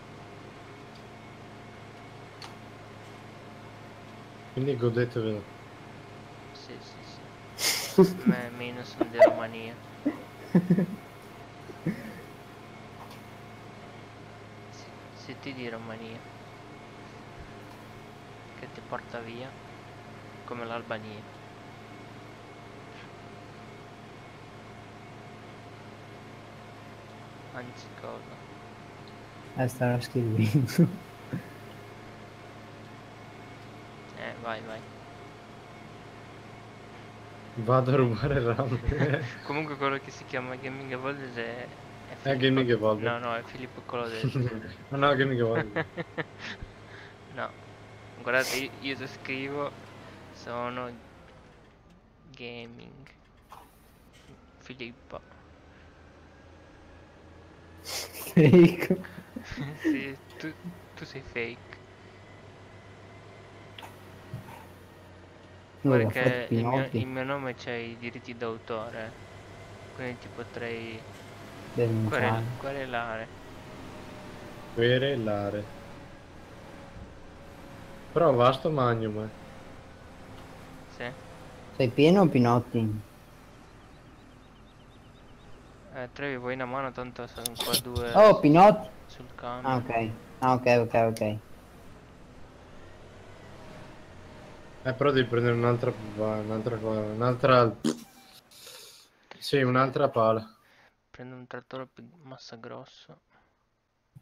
Quindi godetevelo. Sì, sì, sì. Me, meno sono di Romania. Sì, Siete di Romania. Che ti porta via come l'Albania. Anzi cosa? Eh, starò scrivendo. Eh, vai, vai. Vado a rubare RAM. [LAUGHS] Comunque quello che si chiama Gaming Evolved è... È, È Gaming Evolved. No, no, è Filippo Colodetto. Ma [LAUGHS] no, che mica voglio. no, guardate, io, io se scrivo sono gaming Filippo. Fake. [LAUGHS] sì, tu, tu sei fake. Fatti il mio, il mio nome c'ha i diritti d'autore, quindi ti potrei querel- querelare. Querelare. Però vasto magnum, eh. Sì. Sei pieno o Pinotti? Eh, Trevi vuoi una mano tanto sono qua due Oh, Pinotti! sul cambio. Ah, ok. Ah, ok, ok, ok. Eh, però devi prendere un'altra... Un'altra... Un'altra... Sì, un'altra pala. Prendo un trattore più massa grosso.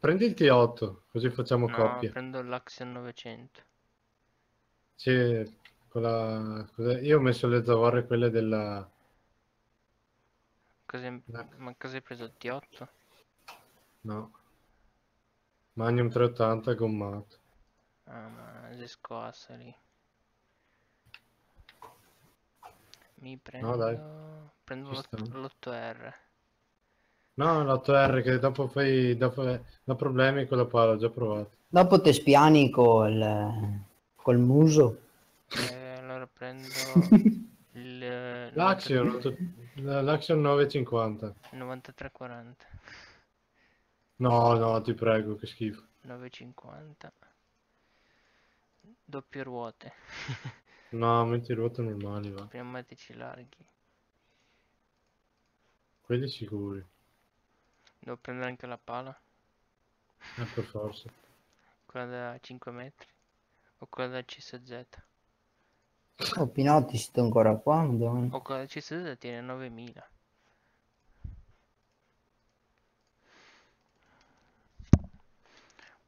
Prendi il T8, così facciamo No, coppia. prendo l'Axion 900. Sì, con la... cos'è? Io ho messo le zavorre quelle della... Ecco. ma cosa hai preso? T8? No. Magnum 380 gommato. Ah, ma le scosse lì. Mi prendo... dai. Prendo Ci l'ot- sta. l'8R. No, l'8R che dopo fai dopo da problemi con la palla, ho già provato. Dopo te spiani col, col muso. E allora prendo [LAUGHS] il eh, L'Axion, otto- l'Axion 950. 9340. No, no, ti prego, che schifo. 950. Doppie ruote. [LAUGHS] No, metti ruote normali, va. Pneumatici larghi. Quelli sicuri. Devo prendere anche la pala. Eh, per forza. Quella da 5 metri. O quella da CSZ. Oh, Pinotti siete ancora qua? Madonna. O quella da CSZ tiene 9000.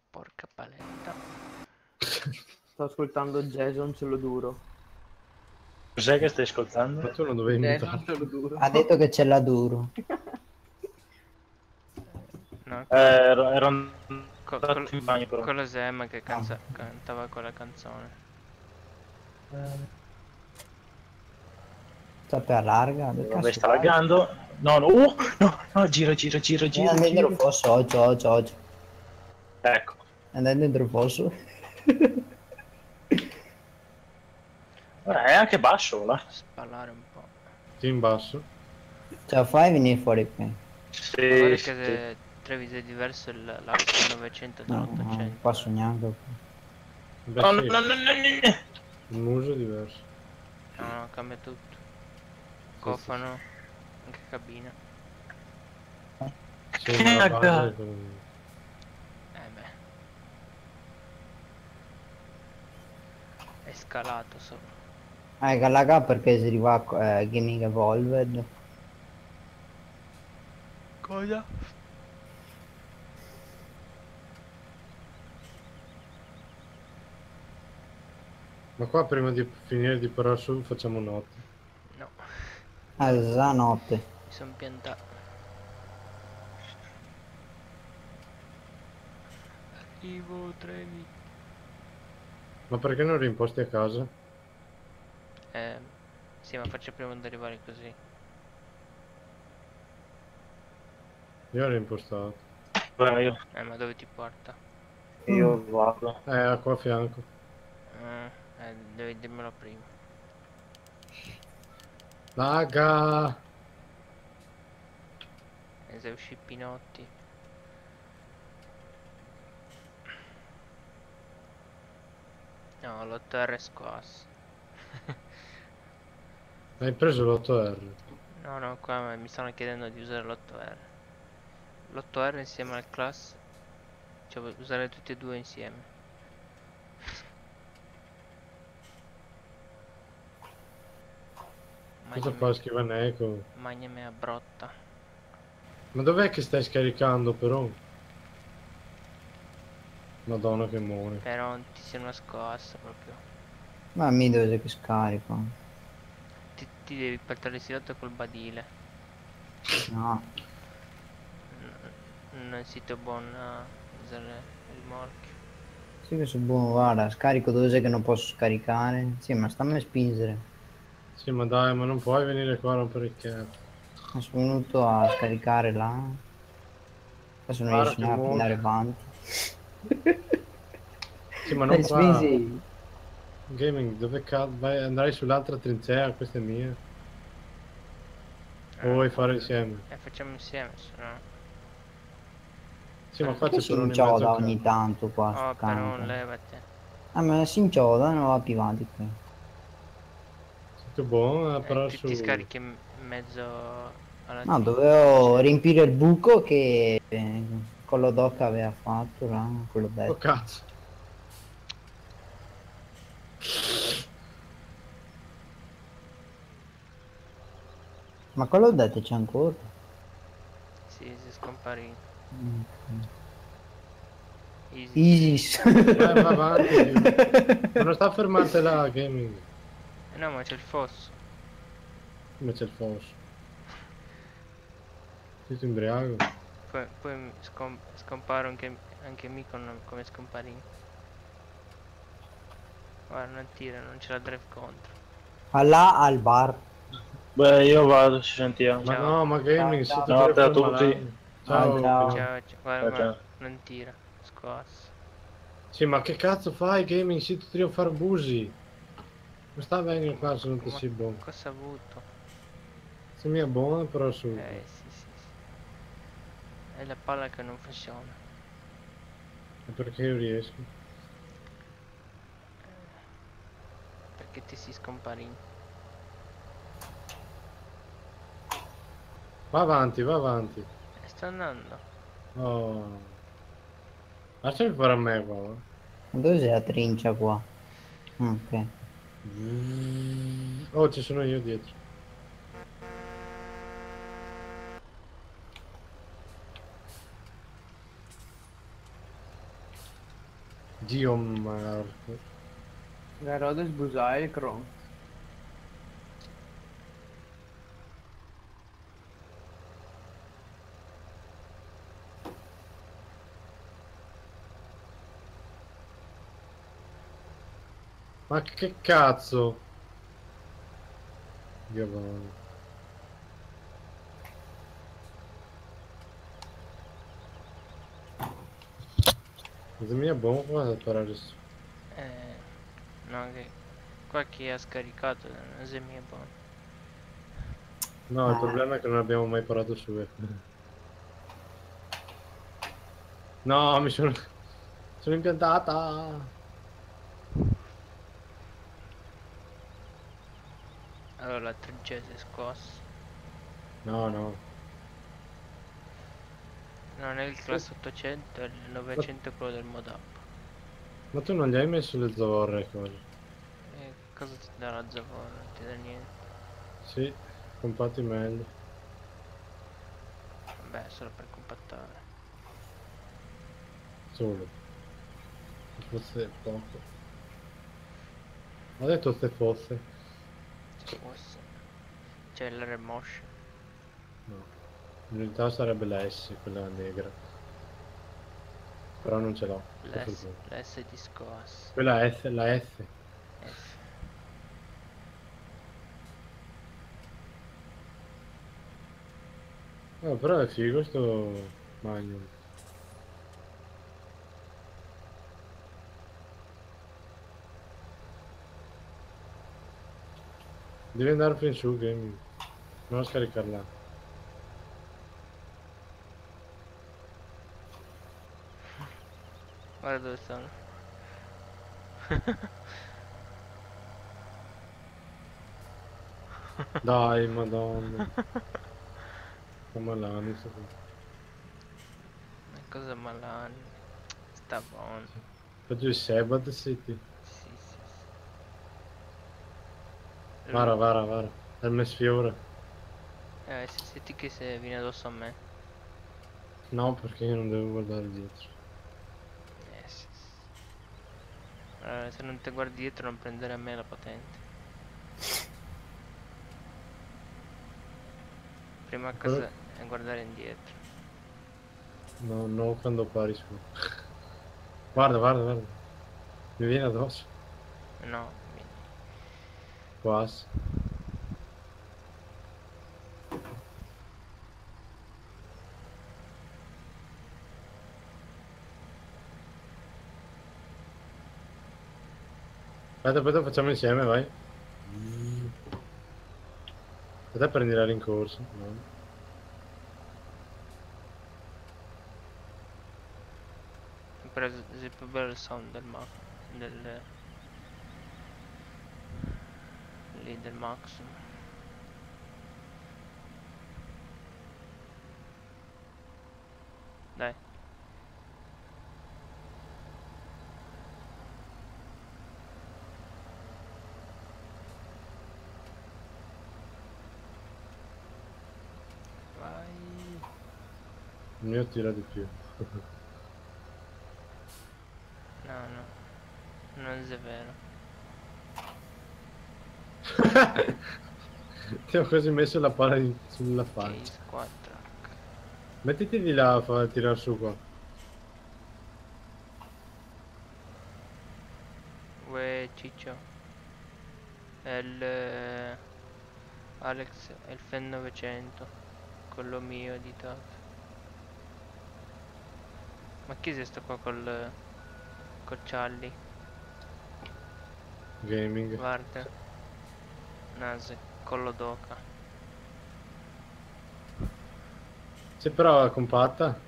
Porca paletta. Sto ascoltando Jason ce lo duro. Cos'è che stai ascoltando? Ma tu non dovevi lo duro. Ha detto che ce l'ha duro. No, Eh, ero, ero co- andato col- in bagno però. con la Zem che canza- cantava quella canzone. Sta per larga. Vabbè, sta laggando. No, no, uh, no, no, gira, gira, gira, Eh, gira. Gira. dentro il fosso, oggi, oggi, oggi. Ecco. Andai dentro il fosso. Ora è anche basso, là. Spallare un po'. In basso. Ce la fai venire fuori qui? Sì, Guarda sì. che se Treviso è diverso il l'Axon 900 No, dall'800. non passo neanche. Beh, No, no, sì, no, no, no, no. il muso è diverso. No, no, cambia tutto. Cofano, anche cabina. Sì, [LAUGHS] Cagà. base è con- Eh beh. È scalato solo. Eh, Galaga perché si arriva a eh, Gaming Evolved. Cosa? Ma qua prima di finire di parare su facciamo notte. No, Ah, la notte. mi sono piantato. Arrivo Trevi. Ma perché non rimposti a casa? Eh, sì, ma faccio prima di arrivare così. Io ho rimpostato. Beh, io, Eh, ma dove ti porta? io vado. Eh, qua a fianco. Eh, eh, devi dirmelo prima. Laga! E se usci Pinotti. No, l'8R è squass. Hai preso l'8R. No, no, qua mi stanno chiedendo di usare l'8R. L'8R insieme al class. Cioè, usare tutti e due insieme. Cosa fa scriva eco? Magnami a brotta. Ma dov'è che stai scaricando però? Madonna che muore. Però non ti sia una scossa proprio. Ma mi dove che scarico? Ti, devi portare il silotto col badile. No. N- Non è un sito buono a usare il morchio. Sì che sono buono, guarda, scarico dove sei che non posso scaricare. Sì, ma stammi a spingere. Sì, ma dai, ma non puoi venire qua a rompere il cazzo. Sono venuto a scaricare là. Adesso non riesco a andare avanti. Sì, ma non Dai, qua. spingi. Gaming, dove cazzo? Vai, andrai sull'altra trincea, questa è mia. O Eh, vuoi fare insieme? Eh, facciamo insieme, se no. Sì, ma qua Perché c'è si solo un in mezzo incioda a ogni tanto qua Oh, però non levati. Ah, ma si incioda, non va più avanti qui. Tutto buono, a Eh, su. ti scarichi in mezzo alla No, dovevo riempire il buco che eh, quello doc aveva fatto là, quello Oh detto. cazzo. Ma quello detto c'è ancora. Sì, si scomparì. Mm. Easy. Isis. Eh, va avanti. [LAUGHS] Ma non sta fermante là, gaming. Eh no, ma c'è il fosso. Come c'è il fosso. Tutto imbriaco. Poi, poi mi scom- scomparo anche, anche me con- come scomparino. Guarda, non tira, non c'è la drive contro. Là al bar. Beh, io vado, ci sentiamo. Ma Ciao. no, ma gaming Ciao, siete ciao. tre Ciao tutti. Ciao. Ciao. Ciao, ciao, guarda, Ciao, non tira. Squass. Sì, ma che cazzo fai gaming? Siete tre a far busi. Non sta bene qua se non ti sei buono. Cosa ha avuto? Se mi è buono però su. Eh, sì, sì, sì. È la palla che non funziona. È perché io riesco. Perché ti si scomparini. Va avanti, va avanti. E sta andando. Oh. Lasciami fare a me qua. Dove c'è la trincia qua? Ah, Ok. Oh, ci sono io dietro. Dio Marco. La Rhodes Busai e Kron. Ma che cazzo? Dio buono. Se mi è buono qua per adesso. Eh, no, che qua chi ha scaricato non è mia buono. No, il Ah. problema è che non abbiamo mai parato su. No, mi sono... Sono impiantata. Allora la 3G si è scossa. No, no. Non è il class 800, è il 900 quello del mod up. Ma tu non gli hai messo le zavorre cose? E cosa ti dà la Zavora? Non ti dà niente. Sì, compatti meglio. Vabbè, solo per compattare. Solo. Se fosse poco. Ho detto se fosse. Se fosse. C'è l'R motion. No. In realtà sarebbe la S, quella negra. Però non ce l'ho. La la S di scoss. Quella S, la S. F. No, però è figo sto Magnum. Devi andare più in su gaming. Non scaricarla. Guarda dove sono. [LAUGHS] Dai, madonna. [LAUGHS] Come l'anni sto. Ma cosa malani? Sta buono. Peggio di Sabbath City. Sì, sì, sì. Vara, vara, vara. È il mesfiore. Eh, se senti che se viene addosso a me. No, perché io non devo guardare dietro. Eh, sì, sì. Allora, se non ti guardi dietro non prendere a me la patente. Prima cosa è guardare indietro. No, no, quando pari su. Guarda, guarda, guarda. Mi viene addosso. No, vieni. Quasi. Aspetta, aspetta, facciamo insieme, vai. Aspetta, prendi la rincorsa. No. Per esempio bello il sound del Max. Del... Lì del Max. Dai. Vai. Il mio tira di più. No, no. Non è vero. [LAUGHS] Ti ho quasi messo la palla sulla faccia. 4. Mettiti di là a tirare su qua. Uè Ciccio. È il... eh, Alex è il FEN 900. Quello mio editato. Ma chi sei sto qua col... Col Charlie? Gaming. Guarda. Nase, collo d'oca. Se però è compatta.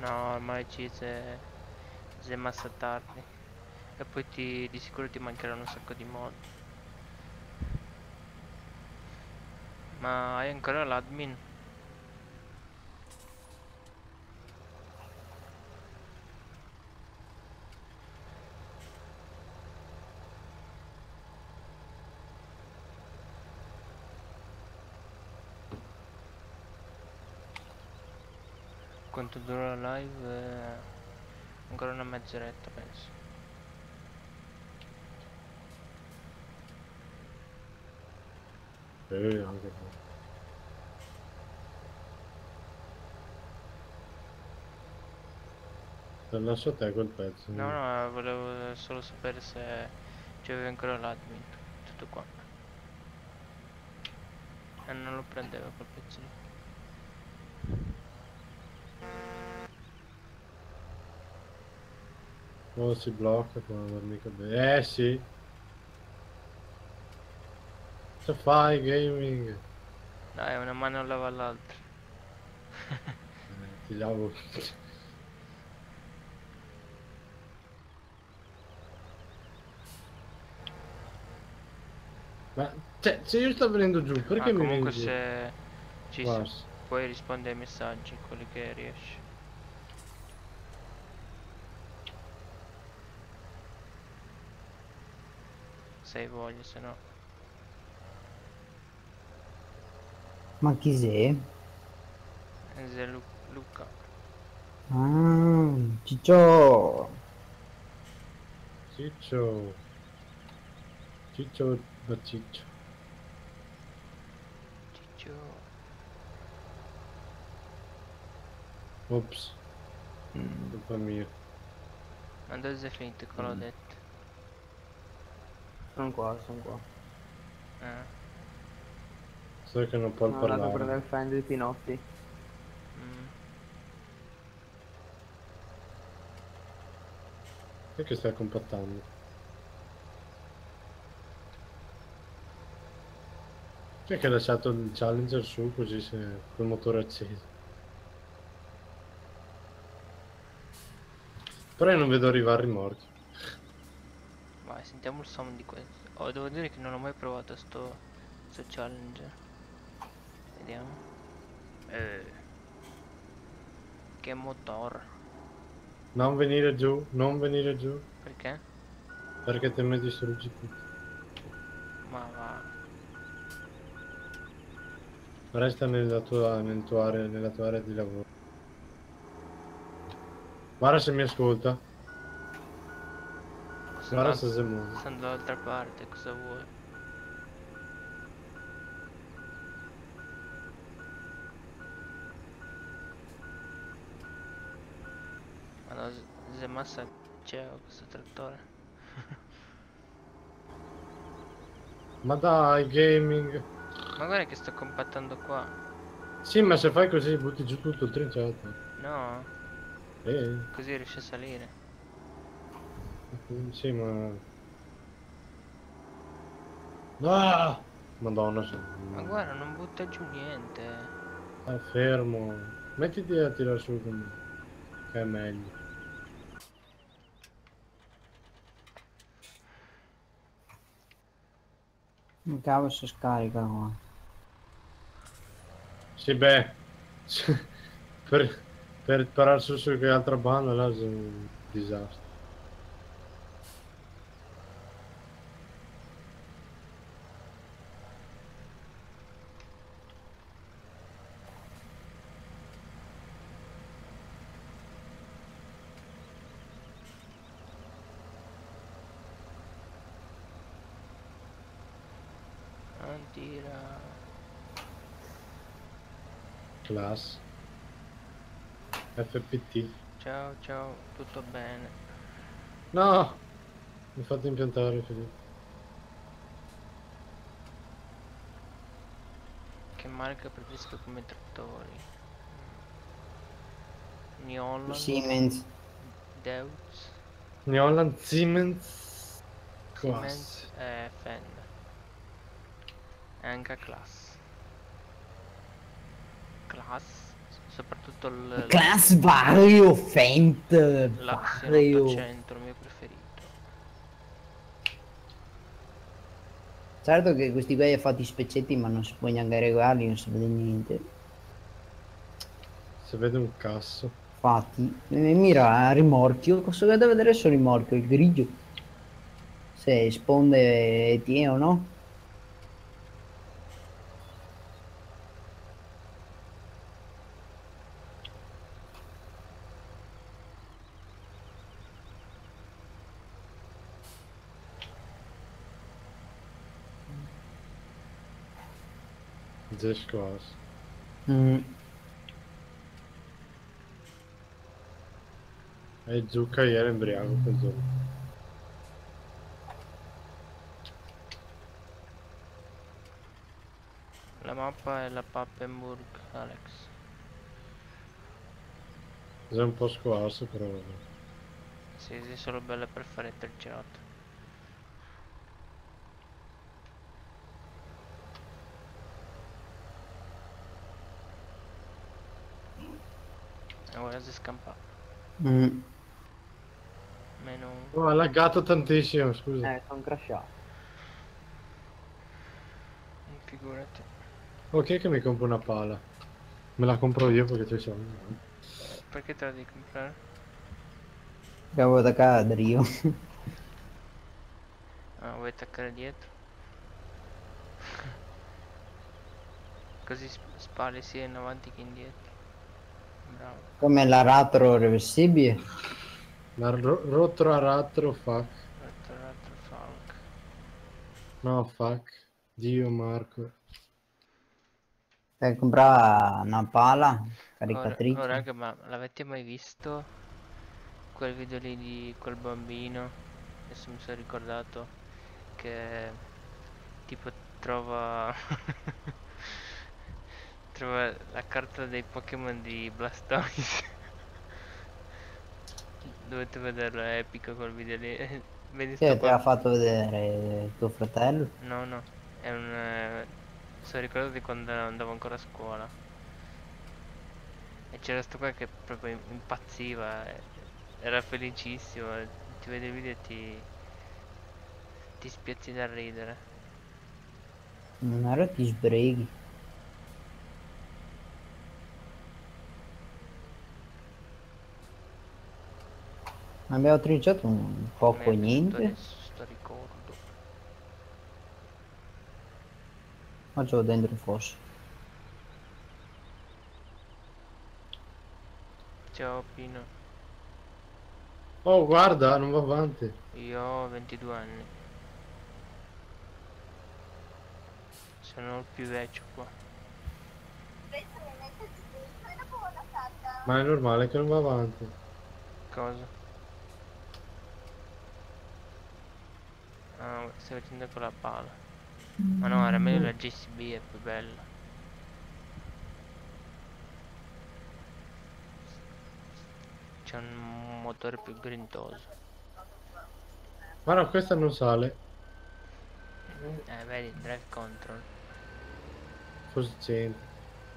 No, ormai ci sei... sei massa tardi. E poi ti, di sicuro ti mancheranno un sacco di mod. Ma hai ancora l'admin? Quanto dura la live? Eh, ancora una mezz'oretta penso. Eh, anche qua. Lascio a te quel pezzo. No, no, volevo solo sapere se c'avevi ancora l'admin. Tutto qua. E non lo prendeva quel pezzo lì. Oh, si blocca non va mica bene. Eh sì. Cosa fai gaming? Dai, una mano lava l'altra. Ti lavo. Ma cioè, se io sto venendo giù, perché Ah, mi comunque vieni giù? se ci Guarda. s- puoi rispondere ai messaggi, quelli che riesci. Se hai voglia, se no. Ma chi sei? Se Lu- Luca. Ah, Ciccio. Ciccio. Ciccio da ciccio. Ciccio. Ops. Colpa mia. Ma dove sei finito l'ho Mm. detto? Sono qua, sono qua. Eh, So che non può Sono andato a parlare. prendere il fan dei Pinotti. mm. Perché stai compattando? Chi è che ha lasciato il Challenger su così se col motore acceso? Però io non vedo arrivare rimorchi. Vai, sentiamo il sound di questo. Oh, devo dire che non ho mai provato sto, sto challenger. Vediamo. Eh. Che motor. Non venire giù, non venire giù, Perché? perché te mi distruggi tutto. Ma va. Resta nella tua, nel tuo area, nella tua area di lavoro. Guarda se mi ascolta. Guarda se si muove. sono dall'altra parte, cosa vuoi? Se massa c'è questo trattore. [LAUGHS] Ma dai, gaming. Ma guarda che sto compattando qua. Sì, ma se fai così butti giù tutto il trinciato. No, Eh, così riesci a salire. sì, ma... Ah! Madonna, Ma guarda, non butta giù niente. Ah, fermo. Mettiti a tirare su con me. Che è meglio. Mi cavo si scarica qua. Sì, beh. [LAUGHS] per, per parare su su che altra banda là è un disastro. Class. FPT. Ciao, ciao, tutto bene. No! Mi fate impiantare, Filippo. Che marca preferisco come trattori? New Holland, Siemens. Deutz, New Holland Siemens. Siemens Class. e Fender. E anche Class. Class, soprattutto il Class Vario Fent. Vario. 800, il mio preferito. Certo che questi qua li ha fatti spezzetti ma non si può neanche regolarli, non si vede niente. Si vede un cazzo. Infatti, eh, mira, a rimorchio, cosa che da vedere sul rimorchio? Il grigio. Se sponde tie o no? Just class. Mm. E Zucca ieri embriaco quel giorno. La mappa è la Pappenburg, Alex. È un po' squarso però. vabbè. Sì, sì, solo bella per fare tre girato. E ora si scampa. Mm. Meno. Oh, ha laggato tantissimo, scusa. Eh, sono crashato. Figurati. Ok che mi compro una pala. Me la compro io perché ci sono. Perché te la devi comprare? Acabo da cadere io. Ah, vuoi attaccare dietro? [LAUGHS] Così sp- spali sia in avanti che indietro. Bravo. Come l'aratro reversibile. La ro- rotro aratro fuck. L'altro falk. No fuck. Dio Marco. Per comprare una pala Ora, caricatrice. oh, raga, ma l'avete mai visto? Quel video lì di quel bambino? Adesso mi sono ricordato che tipo trova [LAUGHS] trova la carta dei Pokémon di Blastoise. [LAUGHS] Dovete vederlo, è epico quel video lì. [LAUGHS] Vedi Sì, te l'ha fatto vedere tuo fratello. No, no, è un... eh, sono ricordato di quando andavo ancora a scuola. E c'era sto qua che proprio impazziva, eh, era felicissimo, ti vede il video e ti... ti spiazzi da ridere. Non ero ti sbreghi. Abbiamo trinciato un poco e niente. adesso sto ricordo. Ma c'ho dentro il fosso. Ciao Pino, Oh guarda, non va avanti. io ho 22 anni. Sono il più vecchio qua. Ma è normale che non va avanti. Cosa? Ah, stai facendo con la pala. Ma no, era meglio la JCB, è più bella. C'è un motore più grintoso. Ma no, questa non sale. Eh, vedi, drive control. Cosa c'entra?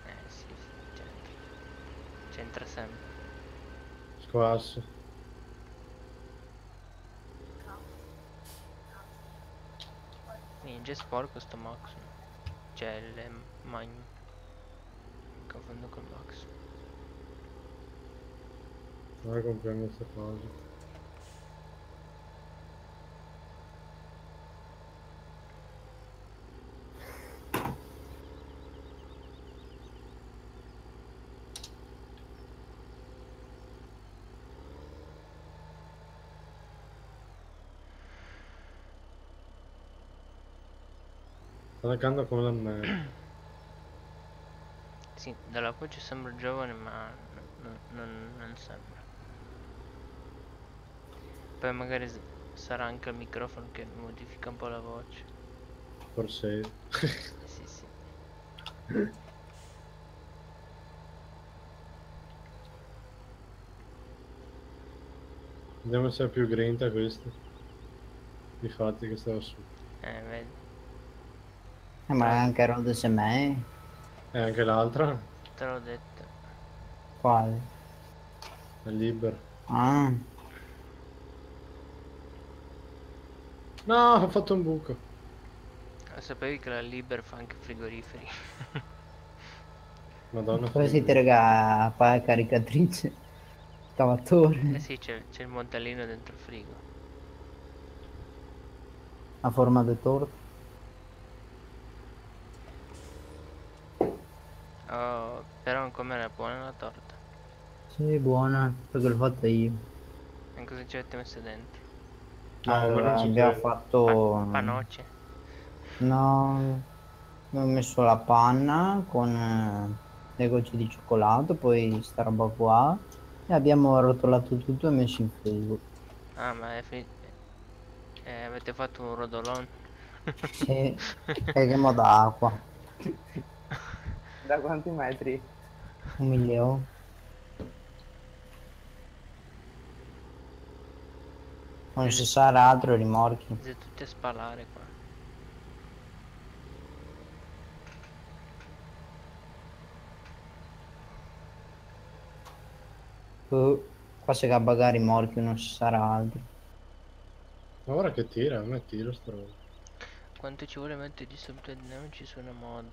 Eh, sì, sì, c'entra. C'entra sempre. Squasso. Quindi è sporco sto Max. Cioè il Magnum. Confondo col Max. Ora compriamo queste cose. Sta andando come la me. [CLEARS THROAT] Sì, dalla voce sembra giovane ma non, non- non sembra. Poi magari sarà anche il microfono che modifica un po' la voce. Forse. [LAUGHS] Sì, sì. Andiamo a essere più grinta questo. Difatti che stava su. Eh, vedi. Eh, ma anche Road SME. E anche l'altra Te l'ho detto. Quale? è libera. Ah, No, ho fatto un buco. Lo sapevi che la Liber fa anche frigoriferi? [LAUGHS] Madonna. siete raga? Pa- caricatrice? Scavatore? eh sì, c'è, c'è il montellino dentro il frigo. A forma di torta? Oh, però com'era buona la torta? Sì, buona, perché l'ho fatta io. E cosa ci avete messo dentro? No, allora, abbiamo fatto... Pa- panocce? No, ho messo la panna con eh, le gocce di cioccolato, poi sta roba qua. E abbiamo rotolato tutto e messo in frigo. Ah, ma è fi- eh, avete fatto un rodolon? Sì, e che modo d'acqua. Da quanti metri? Un milione. Non si sarà altro rimorchi. Siete tutti a spalare qua. Uh, qua se a bagare rimorchi non si sarà altro. Ma ora che tira, a me tira sta roba. Quanto ci vuole mettere di salute dinamici su una mod?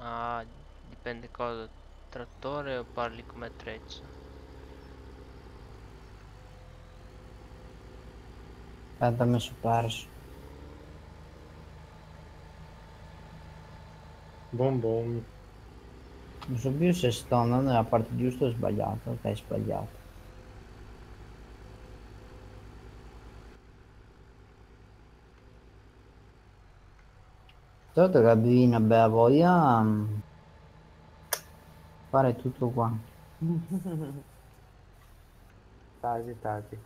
Ma dipende cosa, trattore o parli come attrezzo? Aspetta, ho messo perso. Bom bom. Non so più se sto andando nella parte giusta o sbagliata. Ok, sbagliato. Certo che avevi una bella voglia mm, fare tutto qua. [LAUGHS] Tasi, tasi.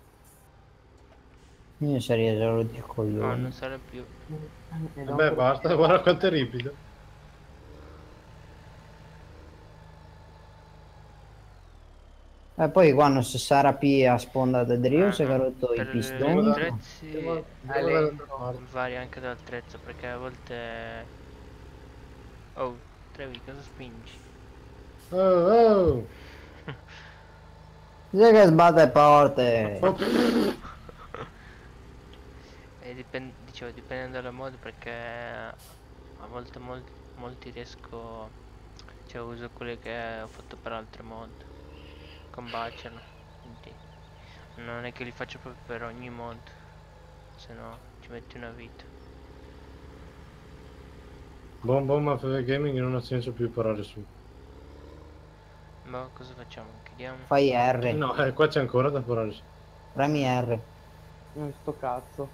Io sarei solo di No, coglione. non sarà più. E Vabbè, basta, guarda quanto è ripido. E poi quando si sarà più a sponda del Rio si è rotto i pistoni. gli attrezzi varia anche dall'attrezzo perché a volte... Oh, Trevi, cosa spingi? Oh, oh. Sai che sbatte porte. Oh, [LAUGHS] E dipende, dicevo, dipende dalla mod perché a volte mol- molti riesco... Cioè uso quelle che ho fatto per altre mod. Combaciano. Quindi non è che li faccio proprio per ogni mod. Se no ci metti una vita. Bom bom, ma FV Gaming non ha senso più parare su. Ma cosa facciamo? Chiediamo? Fai R. No, eh, qua c'è ancora da parare su. Premi R. Non sto cazzo.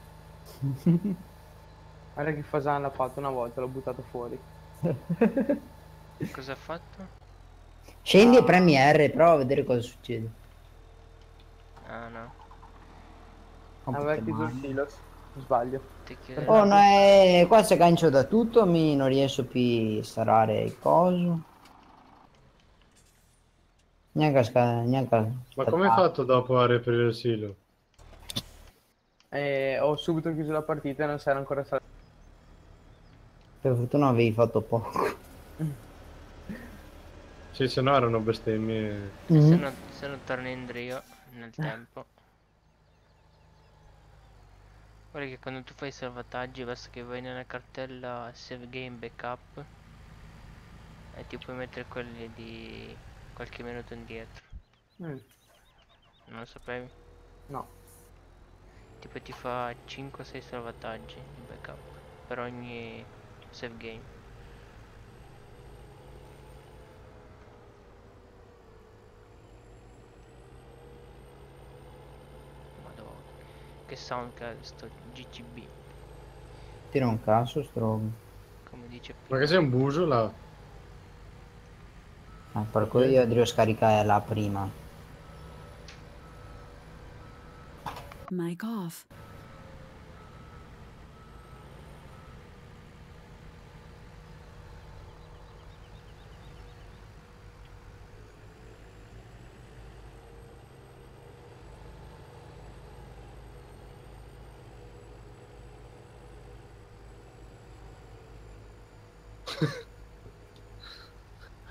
[LAUGHS] Guarda che Fasan l'ha fatto una volta, l'ho buttato fuori. Cosa ha fatto? Scendi Ah. e premi R, prova a vedere cosa succede. Ah no, Aveva chiuso il silos. Sbaglio. Oh no, eh, qua se gancio da tutto mi non riesco più a starare il coso. Neanche a sca- neanche a Ma come hai fatto dopo a riaprire il silo? E ho subito chiuso la partita e non si era ancora salito. Per fortuna avevi fatto poco. [LAUGHS] Sì, se no erano bestemmie. Se Mhm. non, se non torni in Rio nel tempo. Guarda che quando tu fai i salvataggi basta che vai nella cartella save game backup e ti puoi mettere quelli di qualche minuto indietro. Mm, Non lo sapevi? no. Tipo ti fa 5-6 salvataggi di backup per ogni save game. Madonna, che sound che ha sto GCB. Tira un cazzo, strogo. come dice Ma che sei un buso là? Ah, per quello io devo scaricare la prima. Mic off.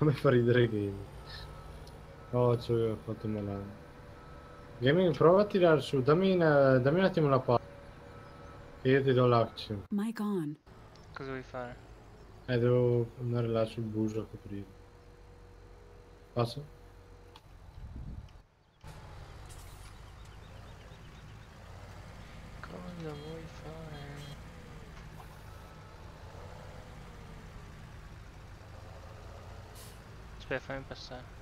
A me fa ridere il game. Oh, ci ho fatto male. Gaming, prova a tirare su, dammi, una- dammi un attimo la palla. E io ti do l'action. Mic on. Cosa vuoi fare? Eh, devo andare là sul buso a coprire. Passa? perto pra passar.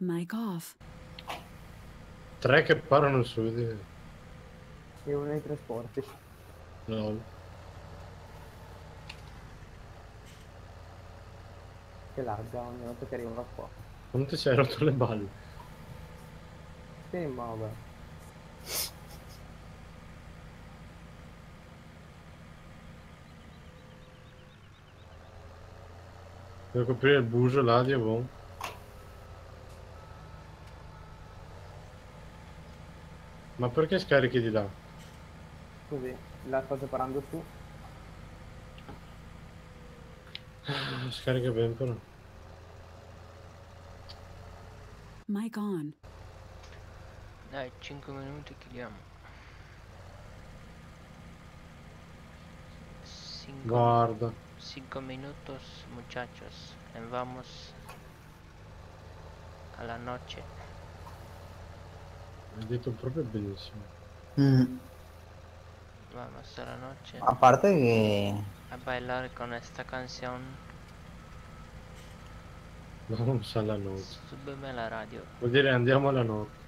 Mic off. Tre che parano su di... E uno nei trasporti. No. Che larga ogni volta che arriva da qua. Come ti sei rotto le balle? Sì, ma vabbè. Devo coprire il buso là di Avon. Ma perché scarichi di là? Così, la sto separando su. Ah, Scarica ben però. Mic on. Dai, 5 minuti chiudiamo. 5 Guarda. Cinco minutos, muchachos. E vamos a la noche. Hai detto proprio benissimo. Mm. Vamos a la noche A parte che a bailar con esta canción. Vamos alla notte. Súbeme la radio. Vuol dire andiamo alla notte.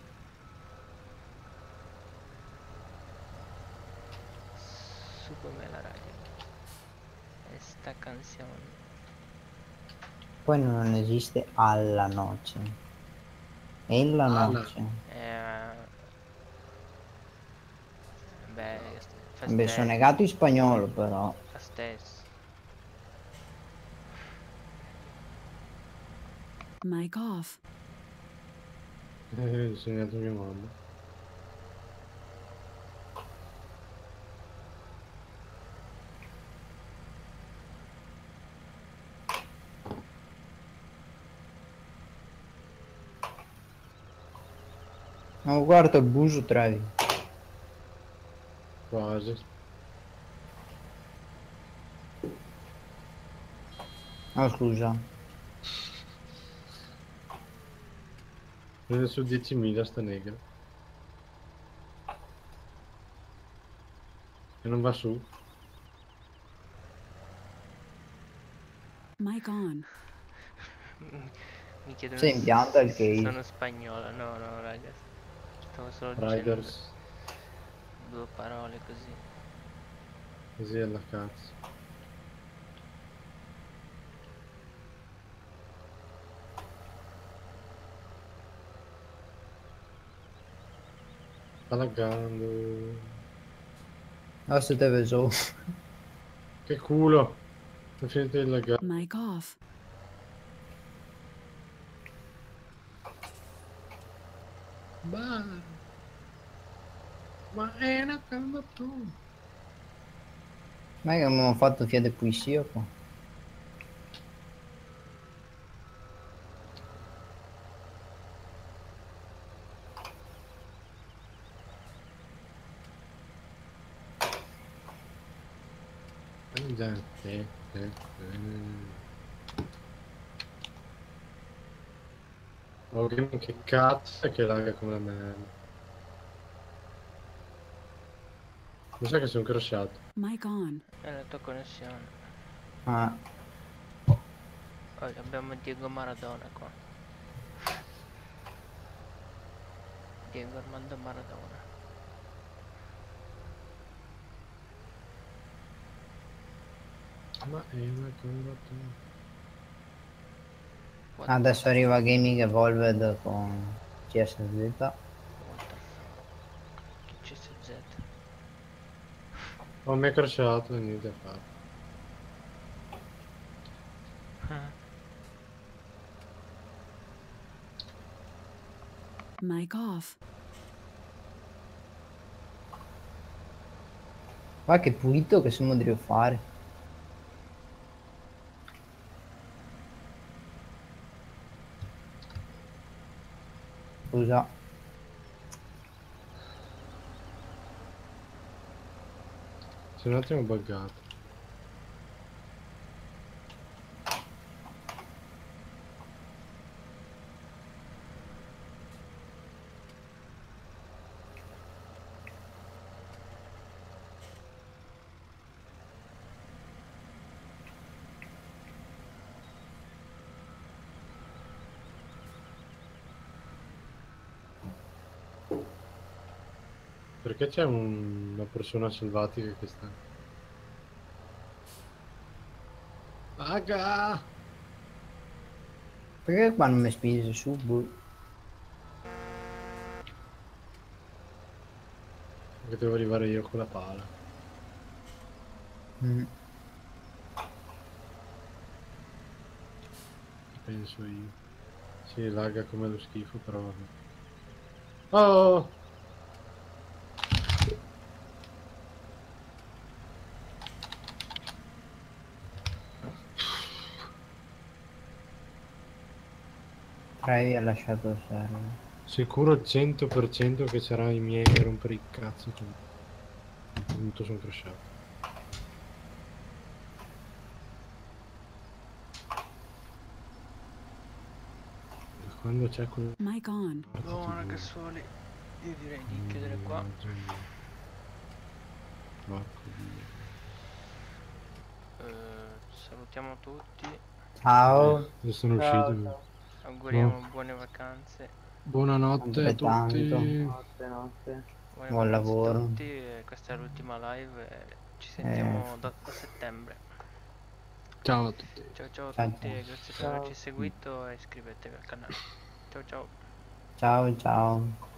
Súbeme la radio. Esta canción. poi non esiste alla noce. E la Alla. noce. Eh, beh, Beh, sono negato in spagnolo però. Fastes. Mic off. Eh, ho insegnato mia mamma. Ma guarda il buso Trevi. Quasi. Ah scusa. Prende su 10.000 sta negra. E non va su. Mic on. Mi chiedono Sei in pianta il se case. sono spagnolo. No, no, ragazzi. Stavo solo dicendo Riders. Due parole così. Così alla cazzo. Sta laggando. Adesso te vedo. Che culo! È finito di laggare. Mic off. Ma... Ma è una candatona. Ma che abbiamo fatto chiede poesia qua. Andate, eh, eh, eh. Oh, che cazzo che laga come la merda. Mi sa che sono crashato. Mic on. È la tua connessione. Ah, Poi abbiamo Diego Maradona qua. Diego Armando Maradona. Ma è una combattuta. Adesso arriva Gaming Evolved con CSZ. What the fuck? Che CSZ? Mi è crashato e niente a fare. Mic off. Ma che pulito che siamo devo fare. Scusa. Sei un attimo buggato. Perché c'è un- persona selvatica che sta... Aga! Perché qua non mi spinge su? boh. Che devo arrivare io con la pala. Mm. Penso io. Sì, laga come lo schifo, però vabbè. Oh! Ray ha lasciato il server. Sicuro al 100% che sarà i miei a rompere il cazzo. Appunto sono crashato. Da Quando c'è quel... Mic on. Buona ragazzuoli. Io direi di chiudere qua. Porco Dio. Eh, salutiamo tutti. Ciao. Io sono Ciao, uscito. ciao. Auguriamo buone vacanze. Buonanotte a tutti. Notte, notte. Buone Buon vacanze a lavoro. tutti. e Questa è l'ultima live. e Ci sentiamo da, da settembre. Ciao a tutti. Ciao ciao a Ciao, tutti, ciao. e grazie per Ciao. averci seguito e iscrivetevi al canale. Ciao ciao. Ciao ciao.